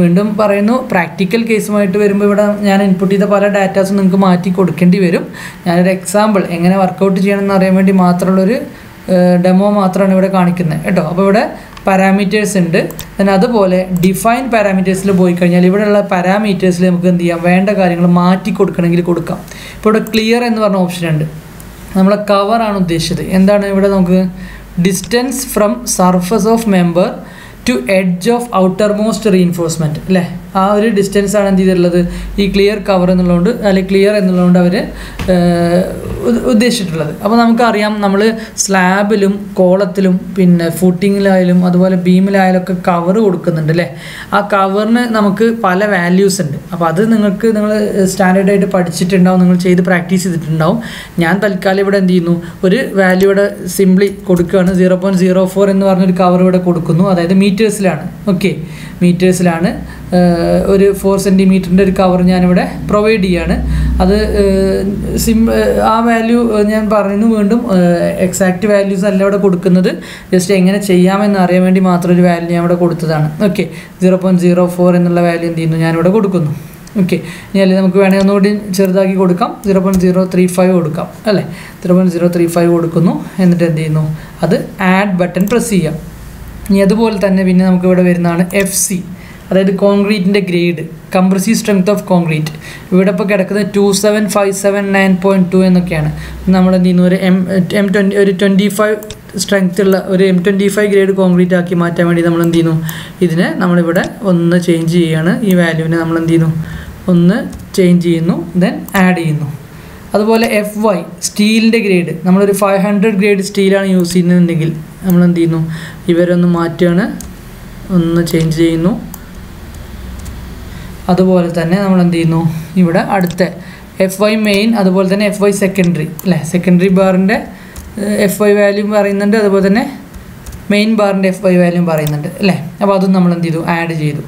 S1: വീണ്ടും പറയുന്നു പ്രാക്ടിക്കൽ കേസുമായിട്ട് വരുമ്പോൾ ഇവിടെ ഞാൻ ഇൻപുട്ട് ചെയ്ത പല ഡാറ്റാസും നിങ്ങൾക്ക് മാറ്റി കൊടുക്കേണ്ടി വരും. ഞാനൊരു എക്സാമ്പിൾ എങ്ങനെ വർക്കൗട്ട് ചെയ്യണമെന്ന് അറിയാൻ വേണ്ടി മാത്രമുള്ളൊരു ഡെമോ മാത്രമാണ് ഇവിടെ കാണിക്കുന്നത് കേട്ടോ? അപ്പോൾ ഇവിടെ പാരാമീറ്റേഴ്സ് ഉണ്ട് then അതുപോലെ ഡിഫൈൻ പാരാമീറ്റേഴ്സിൽ പോയി കഴിഞ്ഞാൽ ഇവിടെയുള്ള പാരാമീറ്റേഴ്സിൽ നമുക്ക് എന്ത് ചെയ്യാം? വേണ്ട കാര്യങ്ങൾ മാറ്റി കൊടുക്കണമെങ്കിൽ കൊടുക്കാം. ഇപ്പോൾ ഇവിടെ ക്ലിയർ എന്ന് പറഞ്ഞ ഓപ്ഷൻ ഉണ്ട് നമ്മളെ കവറാണ് ഉദ്ദേശിച്ചത്. എന്താണ് ഇവിടെ നമുക്ക്? Distance from surface of member to edge of outermost reinforcement അല്ലേ? ആ ഒരു ഡിസ്റ്റൻസ് ആണ് എന്ത് ചെയ്തിട്ടുള്ളത്? ഈ ക്ലിയർ കവർ എന്നുള്ളതുകൊണ്ട് അല്ലെങ്കിൽ ക്ലിയർ എന്നുള്ളതുകൊണ്ട് അവർ ഉദ്ദേശിച്ചിട്ടുള്ളത്. അപ്പോൾ നമുക്കറിയാം നമ്മൾ സ്ലാബിലും കോളത്തിലും പിന്നെ ഫുട്ടിങ്ങിലായാലും അതുപോലെ ബീമിലായാലും ഒക്കെ കവർ കൊടുക്കുന്നുണ്ട് അല്ലേ? ആ കവറിന് നമുക്ക് പല വാല്യൂസ് ഉണ്ട്. അപ്പോൾ അത് നിങ്ങൾക്ക് നിങ്ങൾ സ്റ്റാൻഡേർഡായിട്ട് പഠിച്ചിട്ടുണ്ടാവും നിങ്ങൾ ചെയ്ത് പ്രാക്ടീസ് ചെയ്തിട്ടുണ്ടാവും. ഞാൻ തൽക്കാലം ഇവിടെ എന്ത് ചെയ്യുന്നു? ഒരു വാല്യൂ ഇവിടെ സിംപ്ലി കൊടുക്കുകയാണ്. സീറോ പോയിന്റ് സീറോ ഫോർ എന്ന് പറഞ്ഞൊരു കവർ ഇവിടെ കൊടുക്കുന്നു. അതായത് മീറ്റേഴ്സിലാണ് ഓക്കെ മീറ്റേഴ്സിലാണ് ഒരു ഫോർ സെന്റിമീറ്ററിന്റെ ഒരു കവർ ഞാനിവിടെ പ്രൊവൈഡ് ചെയ്യാണ്. അത് സിം ആ വാല്യൂ ഞാൻ പറയുന്നു വീണ്ടും എക്സാക്റ്റ് വാല്യൂസ് അല്ല ഇവിടെ കൊടുക്കുന്നത്. ജസ്റ്റ് എങ്ങനെ ചെയ്യാമെന്ന് അറിയാൻ വേണ്ടി മാത്രം ഒരു വാല്യൂ ഞാൻ ഇവിടെ കൊടുത്തതാണ്. Okay zero point zero four എന്നുള്ള വാല്യൂ എന്ത് ചെയ്യുന്നു? ഞാനിവിടെ കൊടുക്കുന്നു. ഓക്കെ ഇനി അല്ലെങ്കിൽ നമുക്ക് വേണമെങ്കിൽ ഒന്നുകൂടി ചെറുതാക്കി കൊടുക്കാം. Zero point zero three five കൊടുക്കാം അല്ലേ? Zero point zero three five കൊടുക്കുന്നു. എന്നിട്ട് എന്ത് ചെയ്യുന്നു? അത് ആഡ് ബട്ടൺ പ്രസ് ചെയ്യാം. ഇനി അതുപോലെ തന്നെ പിന്നെ നമുക്ക് ഇവിടെ വരുന്നതാണ് എഫ് സി അതായത് കോൺക്രീറ്റിന്റെ grade compressive strength of concrete ഇവിടെ ഇപ്പോൾ കിടക്കുന്നത് two seven five seven nine point two എന്നൊക്കെയാണ്. നമ്മൾ എന്ത് ചെയ്യുന്നു? ഒരു എം എം ട്വന്റി ഒരു ട്വന്റി ഫൈവ് സ്ട്രെങ്ത് ഉള്ള ഒരു M twenty five grade concrete ആക്കി മാറ്റാൻ വേണ്ടി നമ്മൾ എന്ത് ചെയ്യുന്നു? ഇതിനെ നമ്മളിവിടെ ഒന്ന് ചേഞ്ച് ചെയ്യുകയാണ് ഈ വാല്യൂവിനെ നമ്മൾ എന്ത് ചെയ്യുന്നു? ഒന്ന് ചേഞ്ച് ചെയ്യുന്നു ദെൻ ആഡ് ചെയ്യുന്നു. അതുപോലെ എഫ് വൈ സ്റ്റീലിന്റെ ഗ്രേഡ് നമ്മളൊരു ഫൈവ് ഹൺഡ്രഡ് ഗ്രേഡ് സ്റ്റീലാണ് യൂസ് ചെയ്യുന്നതെന്നുണ്ടെങ്കിൽ നമ്മൾ എന്ത് ചെയ്യുന്നു? ഇവരൊന്ന് മാറ്റുകയാണ്. ഒന്ന് ചേഞ്ച് ചെയ്യുന്നു. അതുപോലെ തന്നെ നമ്മൾ എന്ത് ചെയ്യുന്നു ഇവിടെ അടുത്ത എഫ് വൈ മെയിൻ അതുപോലെ തന്നെ എഫ് വൈ സെക്കൻഡറി അല്ലേ? സെക്കൻഡറി ബാറിന്റെ എഫ് വൈ വാല്യൂ പറയുന്നുണ്ട്. അതുപോലെ തന്നെ മെയിൻ ബാറിന്റെ എഫ് വൈ വാല്യൂ പറയുന്നുണ്ട് അല്ലേ? അപ്പോൾ അതും നമ്മൾ എന്ത് ചെയ്തു ആഡ് ചെയ്തു.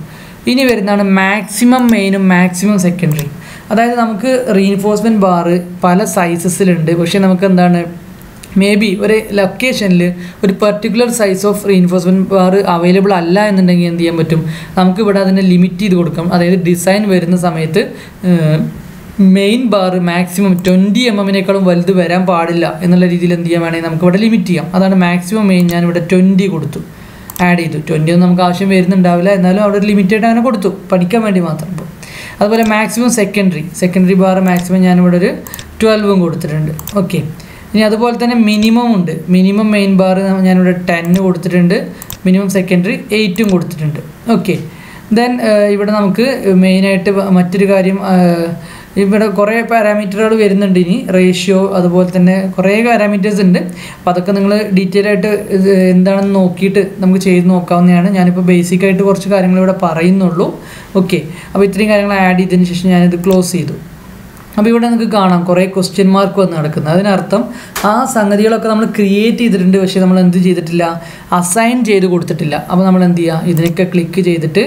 S1: ഇനി വരുന്നതാണ് മാക്സിമം മെയിനും മാക്സിമം സെക്കൻഡറി അതായത് നമുക്ക് റീഇൻഫോഴ്സ്മെന്റ് ബാറ് പല സൈസസിലുണ്ട് പക്ഷേ നമുക്ക് എന്താണ് മേ ബി ഒരു ലൊക്കേഷനിൽ ഒരു particular size of reinforcement bar available അല്ല എന്നുണ്ടെങ്കിൽ എന്ത് ചെയ്യാൻ പറ്റും? നമുക്കിവിടെ അതിനെ ലിമിറ്റ് ചെയ്ത് കൊടുക്കാം. അതായത് ഡിസൈൻ വരുന്ന സമയത്ത് main bar maximum twenty M എമ്മിനേക്കാളും വലുത് വരാൻ പാടില്ല എന്നുള്ള രീതിയിൽ എന്ത് ചെയ്യാൻ വേണമെങ്കിൽ നമുക്കിവിടെ ലിമിറ്റ് ചെയ്യാം. അതാണ് മാക്സിമം മെയിൻ ഞാനിവിടെ ട്വന്റി കൊടുത്തു. ആഡ് ചെയ്തു. ട്വന്റി ഒന്നും നമുക്ക് ആവശ്യം വരുന്നുണ്ടാവില്ല. എന്നാലും അവിടെ ഒരു ലിമിറ്റഡ് അങ്ങനെ കൊടുത്തു. പഠിക്കാൻ വേണ്ടി മാത്രം. ഇപ്പോൾ അതുപോലെ maximum secondary secondary bar maximum ഞാനിവിടെ ഒരു ട്വൽവും കൊടുത്തിട്ടുണ്ട്. ഓക്കെ ഇനി അതുപോലെ തന്നെ മിനിമം ഉണ്ട്. മിനിമം മെയിൻ ബാർ ഞാനിവിടെ ടെന്ന് കൊടുത്തിട്ടുണ്ട്. മിനിമം സെക്കൻഡറി എയ്റ്റും കൊടുത്തിട്ടുണ്ട്. ഓക്കെ ദെൻ ഇവിടെ നമുക്ക് മെയിനായിട്ട് മറ്റൊരു കാര്യം ഇവിടെ കുറേ പാരാമീറ്ററുകൾ വരുന്നുണ്ട് ഇനി. റേഷ്യോ അതുപോലെ തന്നെ കുറേ പാരാമീറ്റേഴ്സ് ഉണ്ട്. അപ്പോൾ അതൊക്കെ നിങ്ങൾ ഡീറ്റെയിൽ ആയിട്ട് എന്താണെന്ന് നോക്കിയിട്ട് നമുക്ക് ചെയ്ത് നോക്കാവുന്നതാണ്. ഞാനിപ്പോൾ ബേസിക് ആയിട്ട് കുറച്ച് കാര്യങ്ങൾ ഇവിടെ പറയുന്നുള്ളൂ. ഓക്കെ അപ്പോൾ ഇത്രയും കാര്യങ്ങൾ ആഡ് ചെയ്തതിന് ശേഷം ഞാനിത് ക്ലോസ് ചെയ്തു. അപ്പോൾ ഇവിടെ നിങ്ങൾക്ക് കാണാം കുറേ ക്വസ്റ്റ്യൻ മാർക്ക് വന്ന് നടക്കുന്നത് അതിനർത്ഥം ആ സംഗതികളൊക്കെ നമ്മൾ ക്രിയേറ്റ് ചെയ്തിട്ടുണ്ട്. പക്ഷേ നമ്മൾ എന്ത് ചെയ്തിട്ടില്ല? അസൈൻ ചെയ്ത് കൊടുത്തിട്ടില്ല. അപ്പോൾ നമ്മൾ എന്ത് ചെയ്യുക ഇതിനൊക്കെ ക്ലിക്ക് ചെയ്തിട്ട്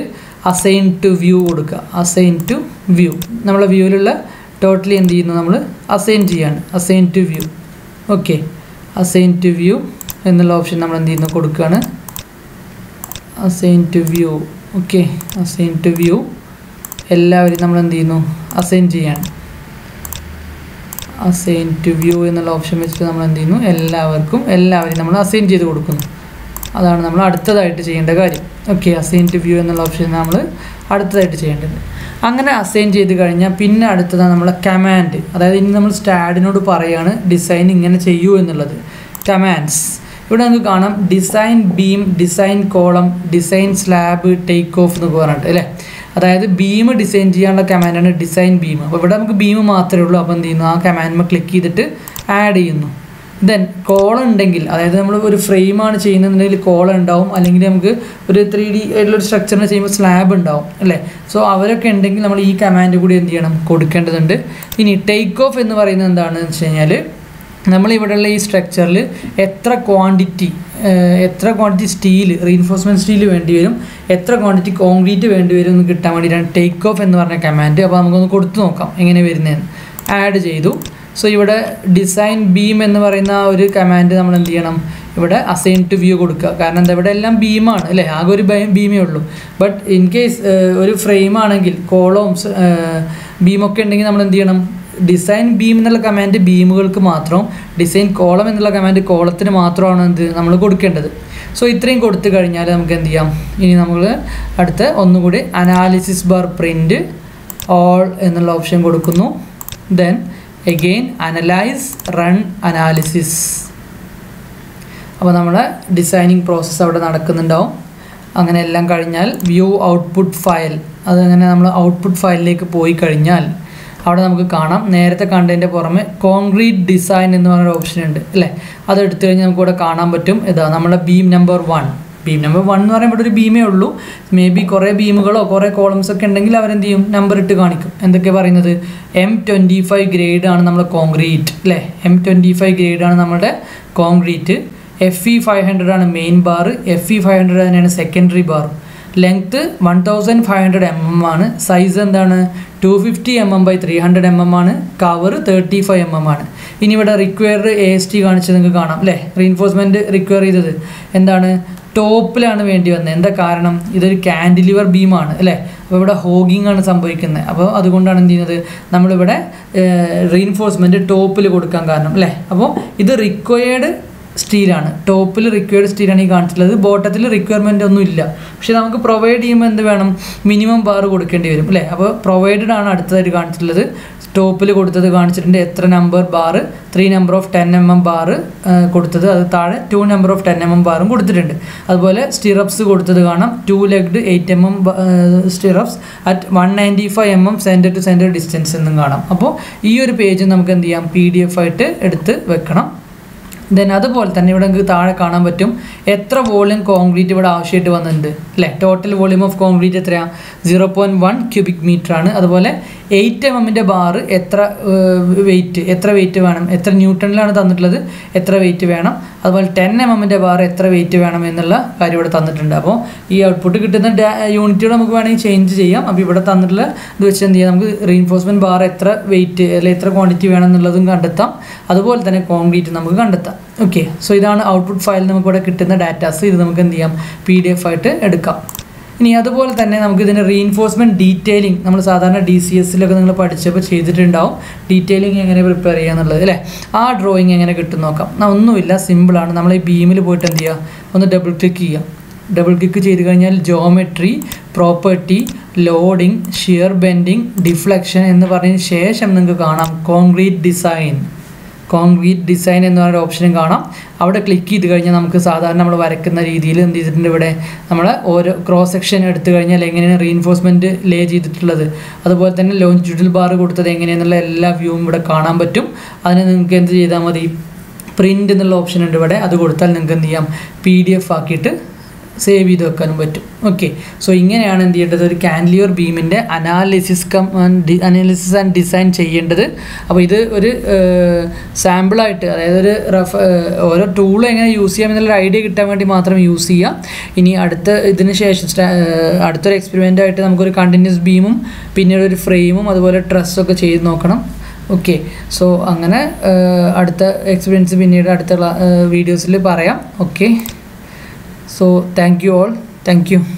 S1: അസൈൻ ടു വ്യൂ കൊടുക്കുക. അസൈൻ ടു വ്യൂ നമ്മളെ വ്യൂവിലുള്ള ടോട്ടലി എന്ത് ചെയ്യുന്നു? നമ്മൾ അസൈൻ ചെയ്യാണ്. Assign to view okay assign to view എന്നുള്ള ഓപ്ഷൻ നമ്മൾ എന്ത് ചെയ്യുന്നു? കൊടുക്കുകയാണ്. Assign to view okay assign to view എല്ലാവരും നമ്മൾ എന്ത് ചെയ്യുന്നു? അസൈൻ ചെയ്യാണ്. അസൈൻ ടു വ്യൂ എന്നുള്ള ഓപ്ഷൻ വെച്ചിട്ട് നമ്മൾ എന്ത് ചെയ്യുന്നു? എല്ലാവർക്കും എല്ലാവരെയും നമ്മൾ അസൈൻ ചെയ്ത് കൊടുക്കുന്നു. അതാണ് നമ്മൾ അടുത്തതായിട്ട് ചെയ്യേണ്ട കാര്യം. ഓക്കെ അസൈൻ ടു വ്യൂ എന്നുള്ള ഓപ്ഷൻ നമ്മൾ അടുത്തതായിട്ട് ചെയ്യേണ്ടത്. അങ്ങനെ അസൈൻ ചെയ്ത് കഴിഞ്ഞാൽ പിന്നെ അടുത്തതാണ് നമ്മളെ കമാൻഡ് അതായത് ഇനി നമ്മൾ സ്റ്റാഡിനോട് പറയുകയാണ് ഡിസൈൻ ഇങ്ങനെ ചെയ്യൂ എന്നുള്ളത്. കമാൻഡ്സ് ഇവിടെ നമുക്ക് കാണാം design beam design column design slab take off എന്നൊക്കെ പറഞ്ഞിട്ട് അല്ലേ? അതായത് ബീം ഡിസൈൻ ചെയ്യാനുള്ള കമാൻഡാണ് ഡിസൈൻ ബീം അപ്പോൾ ഇവിടെ നമുക്ക് ബീം മാത്രമേ ഉള്ളൂ. അപ്പോൾ എന്ത് ചെയ്യുന്നു? ആ കമാൻഡ് ക്ലിക്ക് ചെയ്തിട്ട് ആഡ് ചെയ്യുന്നു. ദെൻ കോൾ ഉണ്ടെങ്കിൽ അതായത് നമ്മൾ ഒരു ഫ്രെയിമാണ് ചെയ്യുന്നതെന്നുണ്ടെങ്കിൽ കോൾ ഉണ്ടാവും. അല്ലെങ്കിൽ നമുക്ക് ഒരു ത്രീ ഡി ആയിട്ടുള്ള ഒരു സ്ട്രക്ചറിന് ചെയ്യുമ്പോൾ സ്ലാബ് ഉണ്ടാവും. അല്ലേ? സോ അവരൊക്കെ ഉണ്ടെങ്കിൽ നമ്മൾ ഈ കമാൻഡ് കൂടി എന്ത് ചെയ്യണം? കൊടുക്കേണ്ടതുണ്ട്. ഇനി ടേക്ക് ഓഫ് എന്ന് പറയുന്നത് എന്താണെന്ന് വെച്ച് കഴിഞ്ഞാൽ നമ്മളിവിടെയുള്ള ഈ സ്ട്രക്ചറിൽ എത്ര ക്വാണ്ടിറ്റി എത്ര ക്വാണ്ടിറ്റി സ്റ്റീൽ റീൻഫോഴ്സ്മെന്റ് സ്റ്റീൽ വേണ്ടി വരും എത്ര ക്വാണ്ടിറ്റി കോൺക്രീറ്റ് വേണ്ടി വരും എന്ന് കിട്ടാൻ വേണ്ടിയിട്ടാണ് ടേക്ക് ഓഫ് എന്ന് പറഞ്ഞ കമാൻഡ് അപ്പോൾ നമുക്കൊന്ന് കൊടുത്തു നോക്കാം എങ്ങനെ വരുന്നതെന്ന്. ആഡ് ചെയ്തു. സോ ഇവിടെ ഡിസൈൻ ബീം എന്ന് പറയുന്ന ഒരു കമാൻഡ് നമ്മൾ എന്ത് ചെയ്യണം? ഇവിടെ അസൈൻ ടു വ്യൂ കൊടുക്കുക. കാരണം എന്താ? ഇവിടെ എല്ലാം ബീമാണ് അല്ലേ? ആകെ ഒരു ബീമേ ഉള്ളൂ. ബട്ട് ഇൻ കേസ് ഒരു ഫ്രെയിം ആണെങ്കിൽ കോളോംസ് ബീമൊക്കെ ഉണ്ടെങ്കിൽ നമ്മൾ എന്ത് ചെയ്യണം? ഡിസൈൻ ബീം എന്നുള്ള കമാൻഡ് ബീമുകൾക്ക് മാത്രം ഡിസൈൻ കോളം എന്നുള്ള കമാൻഡ് കോളത്തിന് മാത്രമാണ് എന്ത് നമ്മൾ കൊടുക്കേണ്ടത്. സോ ഇത്രയും കൊടുത്തു കഴിഞ്ഞാൽ നമുക്ക് എന്ത് ചെയ്യാം? ഇനി നമ്മൾ അടുത്ത ഒന്നുകൂടി അനാലിസിസ് ബാർ പ്രിന്റ് ഓൾ എന്നുള്ള ഓപ്ഷൻ കൊടുക്കുന്നു. Then again analyse run analysis അപ്പോൾ നമ്മുടെ ഡിസൈനിങ് പ്രോസസ്സ് അവിടെ നടക്കുന്നുണ്ടാവും. അങ്ങനെ എല്ലാം കഴിഞ്ഞാൽ വ്യൂ ഔട്ട്പുട്ട് ഫയൽ അതങ്ങനെ നമ്മൾ ഔട്ട്പുട്ട് ഫയലിലേക്ക് പോയി കഴിഞ്ഞാൽ അവിടെ നമുക്ക് കാണാം. നേരത്തെ കണ്ടതിന്റെ പുറമെ കോൺക്രീറ്റ് ഡിസൈൻ എന്ന് പറഞ്ഞൊരു ഓപ്ഷൻ ഉണ്ട് അല്ലേ? അത് എടുത്തു കഴിഞ്ഞാൽ നമുക്ക് ഇവിടെ കാണാൻ പറ്റും. ഇതാ നമ്മുടെ beam number one beam number one എന്ന് പറയുമ്പോൾ ഒരു ബീമേ ഉള്ളൂ. മേ ബി കുറേ ബീമുകളോ കുറേ കോളംസ് ഒക്കെ ഉണ്ടെങ്കിൽ അവരെന്ത് ചെയ്യും നമ്പർ ഇട്ട് കാണിക്കും. എന്തൊക്കെ പറയുന്നത്? എം ട്വന്റി ഫൈവ് ഗ്രേഡ് ആണ് നമ്മുടെ കോൺക്രീറ്റ് അല്ലേ? എം ട്വന്റി ഫൈവ് ഗ്രേഡ് ആണ് നമ്മുടെ concrete F E five hundred ആണ് main bar F E five hundred തന്നെയാണ് secondary bar length one thousand five hundred M M ആണ്. സൈസ് എന്താണ്? Two fifty M M by three hundred M M ആണ്. Cover thirty five M M ആണ്. ഇനി ഇവിടെ റിക്വയർഡ് എ എസ് ടി കാണിച്ചത് നിങ്ങൾക്ക് കാണാം അല്ലേ റീൻഫോഴ്സ്മെന്റ് റിക്വയർ ചെയ്തത്. എന്താണ്? ടോപ്പിലാണ് വേണ്ടി വന്നത്. എന്താ കാരണം? ഇതൊരു കാൻഡിലിവർ ബീമാണ് അല്ലേ അപ്പോൾ ഇവിടെ ഹോഗിങ് ആണ് സംഭവിക്കുന്നത്. അപ്പോൾ അതുകൊണ്ടാണ് എന്ത് ചെയ്യുന്നത്? നമ്മളിവിടെ റീൻഫോഴ്സ്മെന്റ് ടോപ്പിൽ കൊടുക്കാൻ കാരണം അല്ലേ അപ്പോൾ ഇത് റിക്വയർഡ് സ്റ്റീലാണ്. ടോപ്പിൽ റിക്വയർഡ് സ്റ്റീലാണ് ഈ കാണിച്ചിട്ടുള്ളത്. ബോട്ടത്തിൽ റിക്വയർമെന്റ് ഒന്നും ഇല്ല. പക്ഷെ നമുക്ക് പ്രൊവൈഡ് ചെയ്യുമ്പോൾ എന്ത് വേണം? മിനിമം ബാർ കൊടുക്കേണ്ടി വരും അല്ലേ? അപ്പോൾ പ്രൊവൈഡഡ് ആണ് അടുത്തതായിട്ട് കാണിച്ചിട്ടുള്ളത്. ടോപ്പിൽ കൊടുത്തത് കാണിച്ചിട്ടുണ്ട് എത്ര number bar three number of ten M M bar കൊടുത്തത്. അത് താഴെ two number of ten M M ബാറും കൊടുത്തിട്ടുണ്ട്. അതുപോലെ സ്റ്റിറപ്സ് കൊടുത്തത് കാണാം. Two legged eight M M stirrups at one ninety five M M centre to centre distance എന്നും കാണാം. അപ്പോൾ ഈ ഒരു പേജ് നമുക്ക് എന്ത് ചെയ്യാം? പി ഡി എഫ് ആയിട്ട് എടുത്ത് വെക്കണം. ദെൻ അതുപോലെ തന്നെ ഇവിടെ നിങ്ങൾക്ക് താഴെ കാണാൻ പറ്റും എത്ര വോളിയം കോൺക്രീറ്റ് ഇവിടെ ആവശ്യമായിട്ട് വന്നിട്ടുണ്ട്. അല്ലേ? ടോട്ടൽ വോളിയം ഓഫ് കോൺക്രീറ്റ് എത്രയാണ് zero point one cubic metre ആണ്. അതുപോലെ എയ്റ്റ് എം എമ്മിന്റെ ബാറ് എത്ര വെയിറ്റ് എത്ര വെയിറ്റ് വേണം? എത്ര ന്യൂട്ടണിലാണ് തന്നിട്ടുള്ളത്? എത്ര വെയിറ്റ് വേണം? അതുപോലെ ടെൻ എം എമ്മിന്റെ ബാർ എത്ര വെയിറ്റ് വേണം എന്നുള്ള കാര്യം ഇവിടെ തന്നിട്ടുണ്ട്. അപ്പോൾ ഈ ഔട്ട്പുട്ട് കിട്ടുന്ന യൂണിറ്റുകൾ നമുക്ക് വേണമെങ്കിൽ ചേഞ്ച് ചെയ്യാം. അപ്പോൾ ഇവിടെ തന്നിട്ടുള്ള ഇത് വെച്ച് എന്ത് ചെയ്യാം? നമുക്ക് റീൻഫോഴ്സ്മെന്റ് ബാർ എത്ര വെയിറ്റ് അല്ലെങ്കിൽ എത്ര ക്വാണ്ടിറ്റി വേണം എന്നുള്ളതും കണ്ടെത്താം. അതുപോലെ തന്നെ കോൺക്രീറ്റ് നമുക്ക് കണ്ടെത്താം. ഓക്കെ സോ ഇതാണ് ഔട്ട്പുട്ട് ഫയൽ നമുക്കിവിടെ കിട്ടുന്ന ഡാറ്റാസ് ഇത് നമുക്ക് എന്ത് ചെയ്യാം? പി ഡി എഫ് ആയിട്ട് എടുക്കാം. ഇനി അതുപോലെ തന്നെ നമുക്ക് ഇതിന്റെ റീഇൻഫോഴ്സ്മെന്റ് ഡീറ്റെയിലിംഗ് നമ്മൾ സാധാരണ ഡി സി എസിലൊക്കെ നിങ്ങൾ പഠിച്ചപ്പോൾ ചെയ്തിട്ടുണ്ടാവും. ഡീറ്റെയിലിംഗ് എങ്ങനെ പ്രിപ്പയർ ചെയ്യുക എന്നുള്ളത് അല്ലേ? ആ ഡ്രോയിങ് എങ്ങനെ കിട്ടും നോക്കാം. ഒന്നുമില്ല സിമ്പിളാണ് നമ്മൾ ഈ ബീമിൽ പോയിട്ട് എന്ത് ചെയ്യുക? ഒന്ന് ഡബിൾ ക്ലിക്ക് ചെയ്യുക. ഡബിൾ ക്ലിക്ക് ചെയ്ത് കഴിഞ്ഞാൽ geometry property loading shear bending deflection എന്ന് പറഞ്ഞതിന് ശേഷം നിങ്ങൾക്ക് കാണാം കോൺക്രീറ്റ് ഡിസൈൻ കോൺക്രീറ്റ് ഡിസൈൻ എന്ന് പറയുന്ന ഓപ്ഷനും കാണാം. അവിടെ ക്ലിക്ക് ചെയ്ത് കഴിഞ്ഞാൽ നമുക്ക് സാധാരണ നമ്മൾ വരയ്ക്കുന്ന രീതിയിൽ എന്ത് ചെയ്തിട്ടുണ്ട് ഇവിടെ നമ്മൾ ഓരോ ക്രോസ് സെക്ഷൻ എടുത്തു കഴിഞ്ഞാൽ എങ്ങനെയാണ് റീഇൻഫോഴ്സ്മെന്റ് ലേ ചെയ്തിട്ടുള്ളത്. അതുപോലെ തന്നെ ലോഞ്ചിറ്റ്യൂഡൽ ബാർ കൊടുത്തത് എങ്ങനെയെന്നുള്ള എല്ലാ വ്യൂവും ഇവിടെ കാണാൻ പറ്റും. അതിന് നിങ്ങൾക്ക് എന്ത് ചെയ്താൽ മതി? പ്രിന്റ് എന്നുള്ള ഓപ്ഷൻ ഉണ്ട് ഇവിടെ. അത് കൊടുത്താൽ നിങ്ങൾക്ക് എന്ത് ചെയ്യാം? പി ഡി എഫ് ആക്കിയിട്ട് സേവ് ചെയ്ത് വെക്കാനും പറ്റും. ഓക്കെ സോ ഇങ്ങനെയാണ് എന്ത് ചെയ്യേണ്ടത്? ഒരു കാൻലിയർ ബീമിന്റെ analysis cum analysis and design ചെയ്യേണ്ടത്. അപ്പോൾ ഇത് ഒരു സാമ്പിളായിട്ട് അതായത് ഒരു റഫ് ഓരോ ടൂൾ എങ്ങനെ യൂസ് ചെയ്യാം എന്നുള്ളൊരു ഐഡിയ കിട്ടാൻ വേണ്ടി മാത്രം യൂസ് ചെയ്യാം. ഇനി അടുത്ത ഇതിന് ശേഷം അടുത്തൊരു എക്സ്പെരിമെന്റ് ആയിട്ട് നമുക്കൊരു കണ്ടിന്യൂസ് ബീമും പിന്നീട് ഒരു ഫ്രെയിമും അതുപോലെ ട്രസ്സൊക്കെ ചെയ്ത് നോക്കണം. ഓക്കെ സോ അങ്ങനെ അടുത്ത എക്സ്പീരിയൻസ് പിന്നീട് അടുത്ത വീഡിയോസിൽ പറയാം. Okay So thank you all. Thank you.